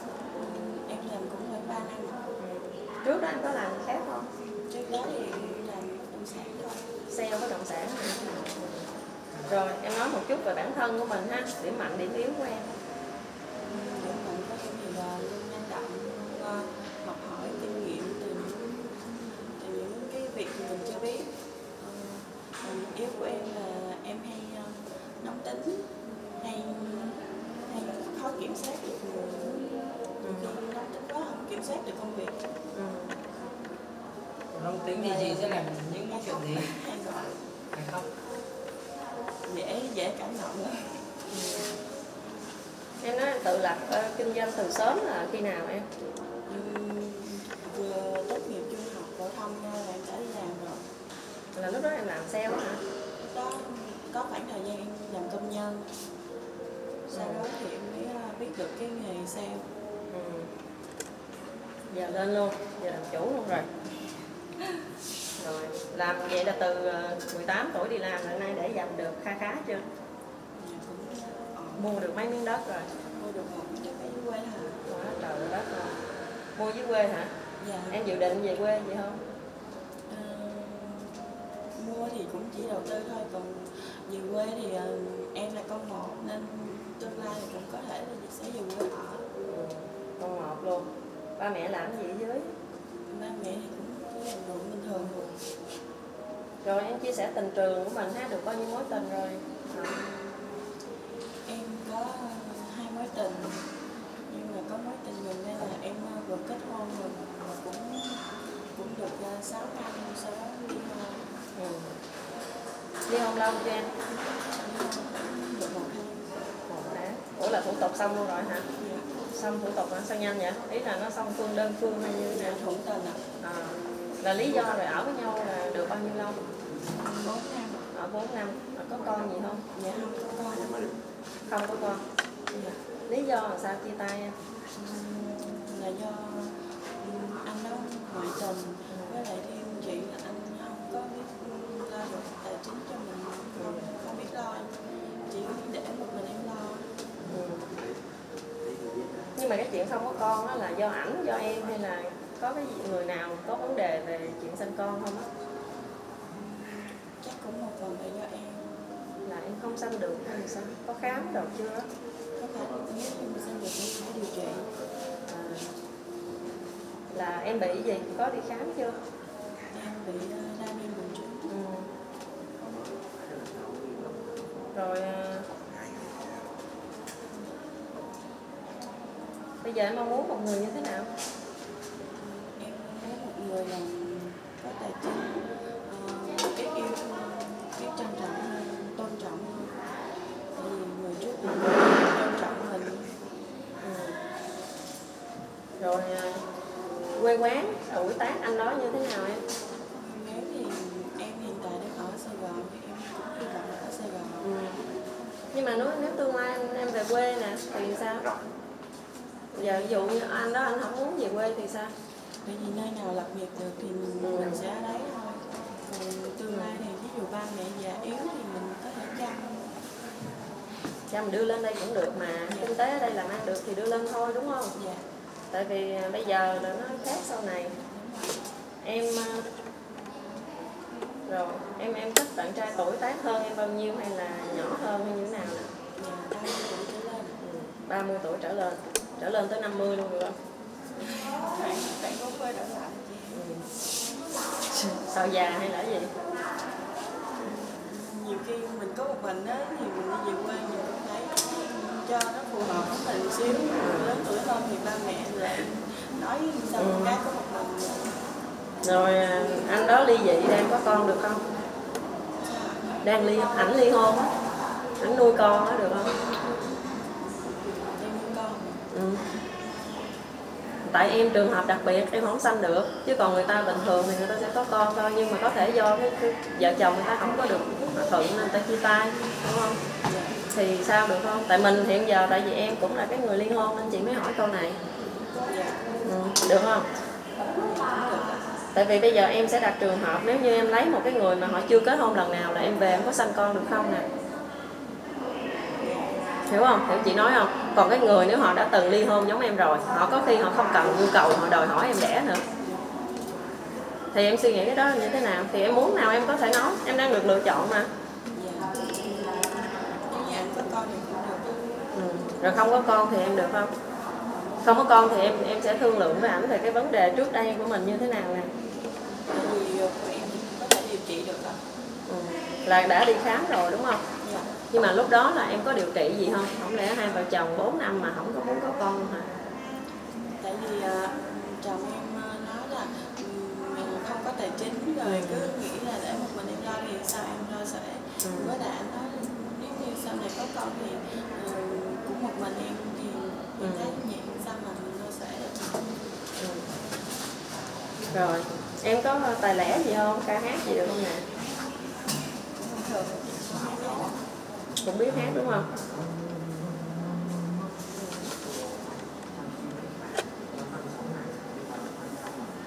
Em làm cũng khoảng 3 năm Trước đó em có làm khác không? Trước đó thì làm bất động sản thôi Sale bất động sản hả? Rồi em nói một chút về bản thân của mình ha Điểm mạnh, điểm yếu của em Điểm mạnh của em thì là luôn năng động, luôn ờ, học hỏi kinh nghiệm từ những từ những cái việc mà mình chưa biết. Ờ, điểm yếu của em là em hay ờ, nóng tính, hay hay khó kiểm soát được người. Nhiều khi nóng tính quá không kiểm soát được công việc. Nóng tính thì chị sẽ làm những Hay chuyện gì? hay khóc lắm. Em nói em tự lập ờ, kinh doanh từ sớm là khi nào em? Vừa tốt nghiệp trung học phổ thông là em đã đi làm rồi. Là lúc đó em làm sale hả? Đó có khoảng thời gian em làm công nhân. Sau đó thì em mới ờ, biết được cái nghề sale. Ừ. giờ lên luôn giờ làm chủ luôn rồi. (laughs) Rồi làm vậy là từ ờ, 18 tuổi đi làm đến nay để dành được kha khá chưa mua được mấy miếng đất rồi? Mua được một cái cái quê hả? Quá trời đất rồi. Mua dưới quê hả? Dạ. Em dự định về quê vậy không? Ờ, mua thì cũng chỉ đầu tư thôi còn về quê thì ờ, em là con một nên tương lai thì cũng có thể là sẽ về quê ở. Con một luôn. Ba mẹ làm gì ở dưới? Ba mẹ thì cũng làm ruộng bình thường rồi. Rồi em chia sẻ tình trường của mình ha được bao nhiêu mối tình rồi? Em có hai mối tình nhưng mà có mối tình gần đây là em ờ, vừa kết hôn rồi mà cũng cũng được uh, 6 năm sau đó ly hôn ừ. ly hôn lâu chưa em. Được một năm một tháng. Ủa là thủ tục xong luôn rồi hả? Dạ. xong thủ tục hả sao nhanh vậy? Ý là nó xong phương đơn phương hay như thế nào? Thuận tình ạ à, là lý do rồi ở với nhau là được bao nhiêu lâu? Bốn năm. Ở 4 năm. Mà có con gì không? Dạ không có con. Không có con. Dạ. lý do là sao chia tay em? Là do anh đó ngoại tình với lại thêm chị là anh không có biết lo được tài chính cho mình không, không biết lo chỉ để một mình em lo ừ. nhưng mà cái chuyện không có con đó là do ảnh do em hay là có cái gì- người nào có vấn đề về chuyện sinh con không á? Chắc cũng một phần là do em. Là em không sanh được hay sao? Có khám được chưa có thể nếu như mà sinh được thì phải điều trị. À, là em bị gì? Có đi khám chưa? Em bị uh, đa niên buồng trứng ừ. rồi à, bây giờ em mong muốn một người như thế nào? Em muốn một người là có tài chính uh, biết yêu thương biết trân trọng tôn trọng vì người trước mình tôn trọng mình. Ừ. rồi à, quê quán tuổi tác anh đó như thế nào em? Nếu thì em hiện tại đang ở Sài Gòn thì em cũng hy vọng ở Sài Gòn. Ừ. nhưng mà nếu nếu tương lai em về quê nè thì sao giờ ví dụ như anh đó anh không muốn về quê thì sao? Bởi vì nơi nào lập nghiệp được thì mình, mình sẽ ở đấy thôi. Còn tương lai thì ví dụ ba mẹ già yếu thì mình có thể chăm. Mình đưa lên đây cũng được mà kinh tế ở đây làm ăn được thì đưa lên thôi đúng không? Dạ. Tại vì à, bây giờ là nó khác sau này. Em à, rồi em em thích bạn trai tuổi tác hơn em bao nhiêu hay là nhỏ hơn hay như thế nào nè? Dạ ba mươi tuổi trở lên. Ừ, 30 tuổi trở lên trở lên tới 50 luôn có quê lại chị sao già hay là gì? Nhiều khi mình có một mình á thì mình đi về quê mình cũng thấy cho nó phù hợp với mình xíu. Lớn tuổi hơn thì ba mẹ lại nói sao con gái có một mình. Rồi à, anh đó ly dị đang có con được không? Đang ly ảnh ly hôn á. Ảnh nuôi con á được không ừ. tại em trường hợp đặc biệt em không sanh được chứ còn người ta bình thường thì người ta sẽ có con thôi nhưng mà có thể do cái, cái vợ chồng người ta không có được hòa thuận nên người ta chia tay đúng không thì sao được không tại mình hiện giờ tại vì em cũng là cái người liên hôn nên chị mới hỏi câu này ừ. được không tại vì bây giờ em sẽ đặt trường hợp nếu như em lấy một cái người mà họ chưa kết hôn lần nào là em về em có sanh con được không nè hiểu không? Hiểu chị nói không? Còn cái người nếu họ đã từng ly hôn giống em rồi, họ có khi họ không cần nhu cầu, họ đòi hỏi em đẻ nữa. Thì em suy nghĩ cái đó như thế nào? Thì em muốn nào em có thể nói? Em đang được lựa chọn mà. Ừ. rồi không có con thì em được không? Không có con thì em em sẽ thương lượng với ảnh về cái vấn đề trước đây của mình như thế nào nè. Ừ. là đã đi khám rồi, đúng không? nhưng mà lúc đó là em có điều trị gì không? Không lẽ hai vợ chồng 4 năm mà không có muốn có con hả? Tại vì uh, chồng em ờ, nói là ừ, mình không có tài chính rồi cứ ừ. nghĩ là để một mình em lo thì sao em lo sẽ ừ. với đã nói nếu như sau này có con thì ừ, cũng một mình em thì mình ừ. thấy nhẹ sao mà mình lo sẽ được. Ừ. rồi em có tài lẻ gì không? Ca hát gì được không nè? Cũng biết hát đúng không?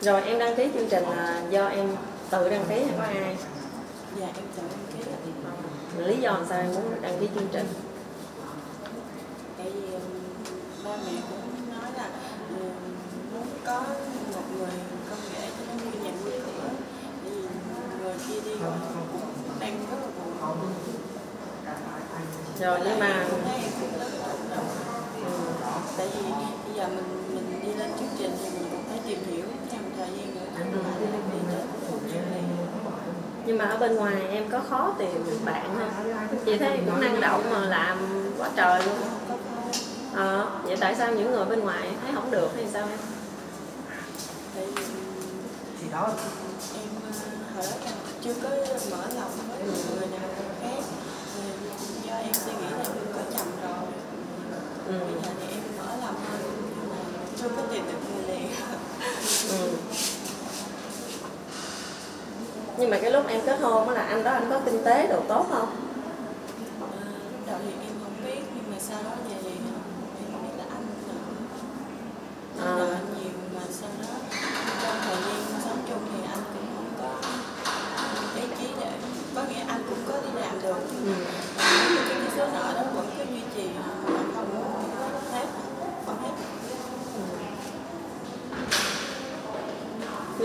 Rồi em đăng ký chương trình là do em tự đăng ký hay có ai? Dạ em tự đăng ký. Lý do làm sao em muốn đăng ký chương trình? Tại vì um, ba mẹ cũng nói là um, muốn có một người công nghệ cho nó vui nhà vui cửa vì người kia đi cũng đang rất là buồn rồi nhưng mà rồi tại vì bây giờ mình mình đi lên chương trình thì mình cũng phải tìm hiểu một thời gian nữa. Nhưng mà ở bên ngoài em có khó tìm được bạn không? Chị thấy cũng năng động mà làm quá trời luôn. Ờ vậy tại sao những người bên ngoài thấy không được hay sao em? Tại vì thì đó. em ờ, hồi đó chưa có mở lòng với người nào em suy nghĩ là em có chồng rồi Ừ. bây giờ thì em mở lòng hơn chưa có tìm được người liền ừ. nhưng mà cái lúc em kết hôn á là anh đó anh có kinh tế đồ tốt không Ờ, lúc đầu thì em không biết nhưng mà sau đó về thì em biết là anh nợ À. anh nợ nhiều mà sau đó trong thời gian sống chung thì anh cũng không có ý chí để có nghĩa anh cũng có đi làm được Ừ. nhưng mà cái, cái số nợ đó vẫn cứ duy trì mà không hết vẫn hết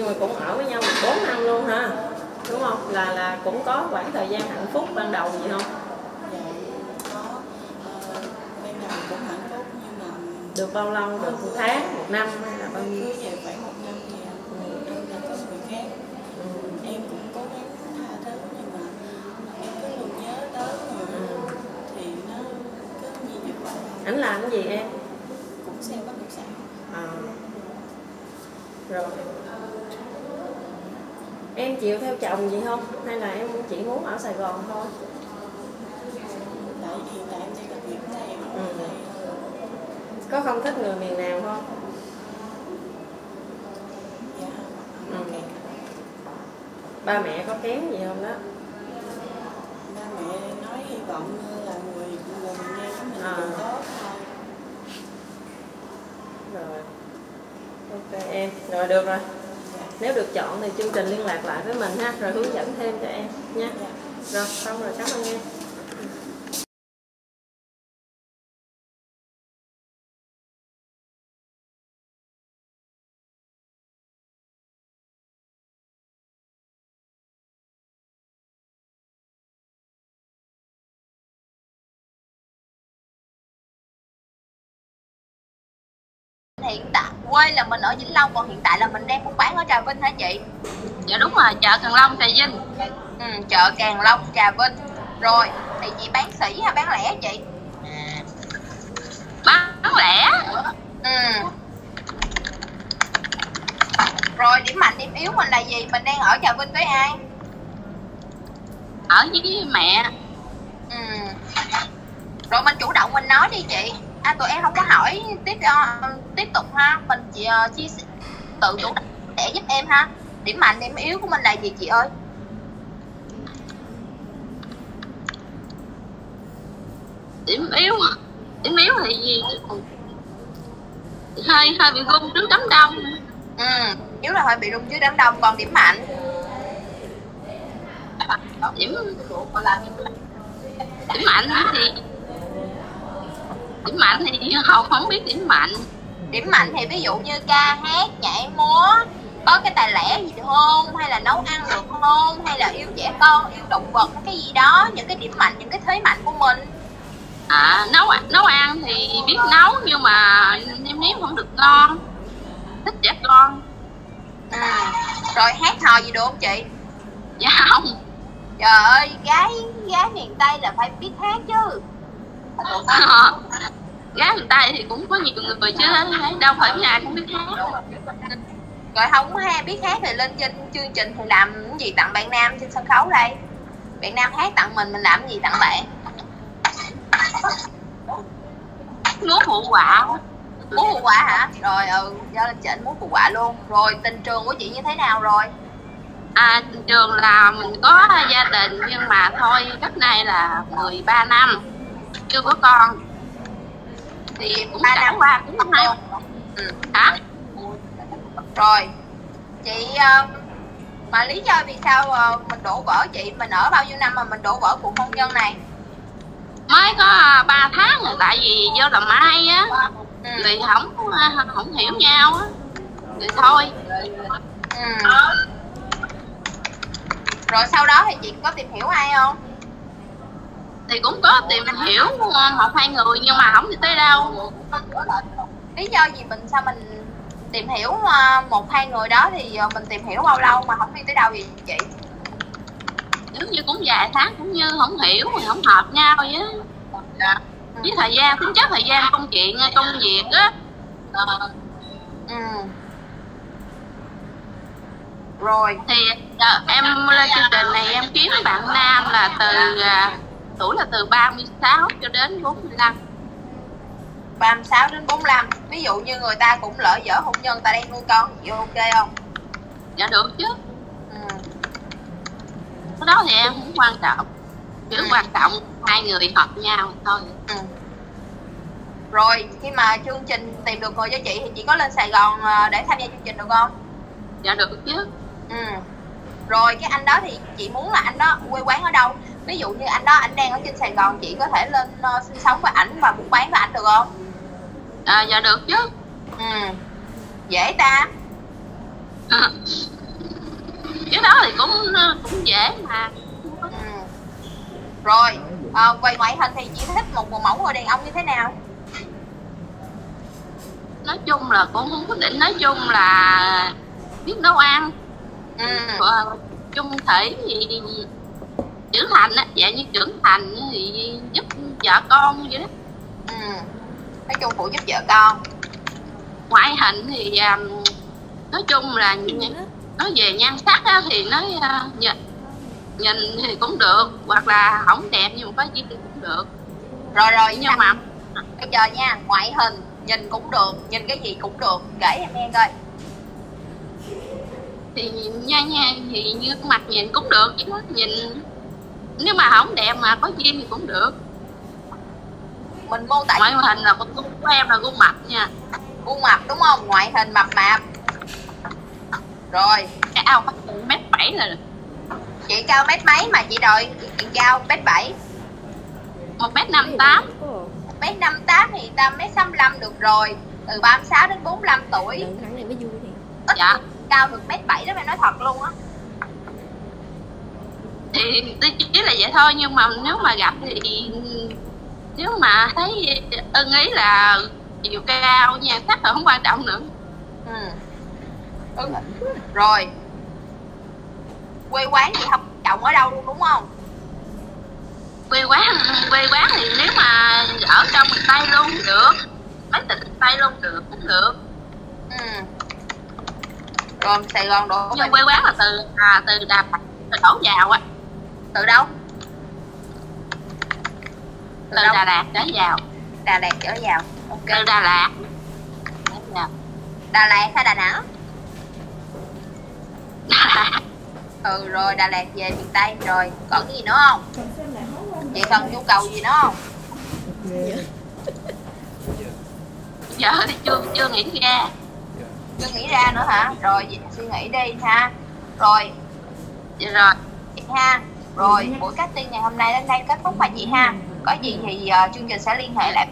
mà cũng ở với nhau 4 năm luôn ha đúng không? Là là cũng có khoảng thời gian hạnh phúc ban đầu gì không? Được bao lâu được một tháng một năm hay là bao nhiêu? Cứ về khoảng một năm thì anh là có người khác em cũng cố gắng tha thứ nhưng mà em cứ luôn nhớ tới người thì nó cứ như vậy vậy ảnh làm cái gì em? Cũng xe bất động sản. À. rồi em chịu theo chồng gì không? Hay là em chỉ muốn ở sài gòn thôi? Tại hiện tại em đang làm việc đây em ở Ừ. có không thích người miền nào không? Dạ Ừ. ok. Ba mẹ có kém gì không đó? Ba mẹ nói hy vọng là người người miền Nam của mình À. được tốt thôi. Rồi. Ok em. Rồi được rồi nếu được chọn thì chương trình liên lạc lại với mình ha, rồi hướng dẫn thêm cho em nha. Rồi, xong rồi, cảm ơn em. Quê là mình ở Vĩnh Long còn hiện tại là mình đang buôn bán ở Trà Vinh hả chị? Dạ đúng rồi, chợ Càng Long Trà Vinh. Ừ, chợ Càng Long Trà Vinh. Rồi, thì chị bán sỉ hay bán lẻ chị? Bán lẻ. Ừ. Rồi điểm mạnh điểm yếu mình là gì? Mình đang ở Trà Vinh với ai? Ở với mẹ. Ừ. Rồi mình chủ động mình nói đi chị. À tụi em không có hỏi tiếp ờ, tiếp tục ha, mình chỉ ờ, chia sẻ tự chủ để giúp em ha. Điểm mạnh điểm yếu của mình là gì chị ơi? điểm yếu điểm yếu thì gì? Hơi hơi bị gung trước đám đông. Ừ, yếu là hơi bị rung trước đám đông còn điểm mạnh? Điểm điểm mạnh thì điểm mạnh thì học không biết điểm mạnh. Điểm mạnh thì ví dụ như ca hát nhảy múa có cái tài lẻ gì được không? Hay là nấu ăn được không? Hay là yêu trẻ con yêu động vật cái gì đó những cái điểm mạnh những cái thế mạnh của mình. À nấu nấu ăn thì biết nấu nhưng mà nêm nếm không được ngon. Thích trẻ con. Ừ. rồi hát hò gì được không chị? Dạ không. Trời ơi gái gái miền tây là phải biết hát chứ gái miền tây thì cũng có nhiều người chứ đâu phải ai cũng biết hát. Rồi không hay biết hát thì lên trên chương trình thì làm cái gì tặng bạn nam trên sân khấu đây? Bạn nam hát tặng mình mình làm cái gì tặng bạn? Múa phụ họa muốn phụ quả hả? Rồi ừ do lên trển muốn phụ quả luôn. Rồi tình trường của chị như thế nào rồi? À, trường là mình có gia đình nhưng mà thôi cách này là 13 năm chưa có con. Thì cũng trải qua cũng hai ừ. hả? Rồi. Chị ờ, mà lý do vì sao ờ, mình đổ vỡ chị mình ở bao nhiêu năm mà mình đổ vỡ cuộc hôn nhân này? Mới có 3 tháng rồi tại vì do là mai á. Thì không không hiểu nhau á. Thì thôi. Ừ. rồi sau đó thì chị có tìm hiểu ai không thì cũng có tìm hiểu một hai người nhưng mà không đi tới đâu. Lý do gì mình sao mình tìm hiểu ờ, một hai người đó thì ờ, mình tìm hiểu bao lâu mà không đi tới đâu vậy chị? Nếu như cũng vài tháng cũng như không hiểu thì không hợp nhau vậy á Dạ. với thời gian tính chất thời gian công chuyện công việc á. Ừ. rồi. Thì em lên chương trình này em kiếm bạn nam là từ à, tuổi là từ 36 cho đến 45 36 đến 45 ví dụ như người ta cũng lỡ dở hôn nhân ta đang nuôi con thì ok không? Dạ được chứ. Ừ. cái đó thì em cũng quan trọng. Chỉ quan trọng hai người hợp nhau thôi. Ừ. rồi khi mà chương trình tìm được người cho chị thì chị có lên Sài Gòn ờ, để tham gia chương trình được không? Dạ được chứ. Ừ. rồi cái anh đó thì chị muốn là anh đó quê quán ở đâu ví dụ như anh đó anh đang ở trên Sài Gòn chị có thể lên uh, sinh sống với ảnh và buôn bán với ảnh được không? À, dạ được chứ. Ừ. Dễ ta. Cái đó thì cũng cũng dễ mà. Ừ. rồi à, về ngoại hình thì chị thích một, mẫu người đàn ông như thế nào? Nói chung là cũng không quyết định nói chung là biết nấu ăn. Ừ. Chung thể thì trưởng thành á. Dạng như trưởng thành thì giúp vợ con vậy đó. Ừ. nói chung phụ giúp vợ con. Ngoại hình thì um, nói chung là nói về nhan sắc á, thì nói uh, nhìn, nhìn thì cũng được hoặc là không đẹp nhưng mà có gì thì cũng được. Rồi rồi nhưng mà bây giờ nha ngoại hình nhìn cũng được nhìn cái gì cũng được. Kể em nghe coi. Thì nha nha thì như mặt nhìn cũng được chứ nhìn nếu mà không đẹp mà có duyên thì cũng được. Mình mô tả ngoại hình là con của em là gương mặt nha. Gương mặt đúng không? Ngoại hình mập mạp. Rồi. Cao bắt mét bảy là được. Chị cao mét mấy mà chị đòi chị cao mét bảy? Một mét năm tám. Một mét năm tám thì ta mét sáu được rồi. Từ 36 đến 45 tuổi. Thằng này mới vui thì ít dạ. cao được mét bảy đó mày nói thật luôn á thì tôi chỉ là vậy thôi nhưng mà nếu mà gặp thì nếu mà thấy ưng ý là chiều cao nha sắc là không quan trọng nữa. Ừ. ừ. rồi. Quê quán thì không trọng ở đâu luôn đúng không? Quê quán quê quán thì nếu mà ở trong miền tây luôn được. Mấy tỉnh tây luôn được cũng được. Ừ. rồi sài gòn đổ nhưng quê quán là từ à, từ đà từ đổ vào á từ đâu? Từ, từ đà lạt trở vào. Đà lạt trở vào. Ok. Từ đà lạt. Đà lạt hay đà nẵng? Ừ rồi đà lạt về miền tây rồi. Còn cái gì nữa không? Chị cần nhu cầu gì nữa không? Giờ thì chưa chưa nghĩ ra. Chưa nghĩ ra nữa hả? Rồi suy nghĩ đi ha. Rồi. Dạ rồi. Ha rồi buổi casting ngày hôm nay đến đây kết thúc và chị ha. Có gì thì uh, chương trình sẽ liên hệ lại.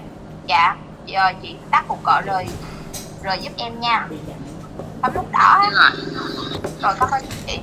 Dạ giờ chị tắt cuộc gọi rồi rồi giúp em nha. Nút đỏ. Rồi rồi cảm ơn chị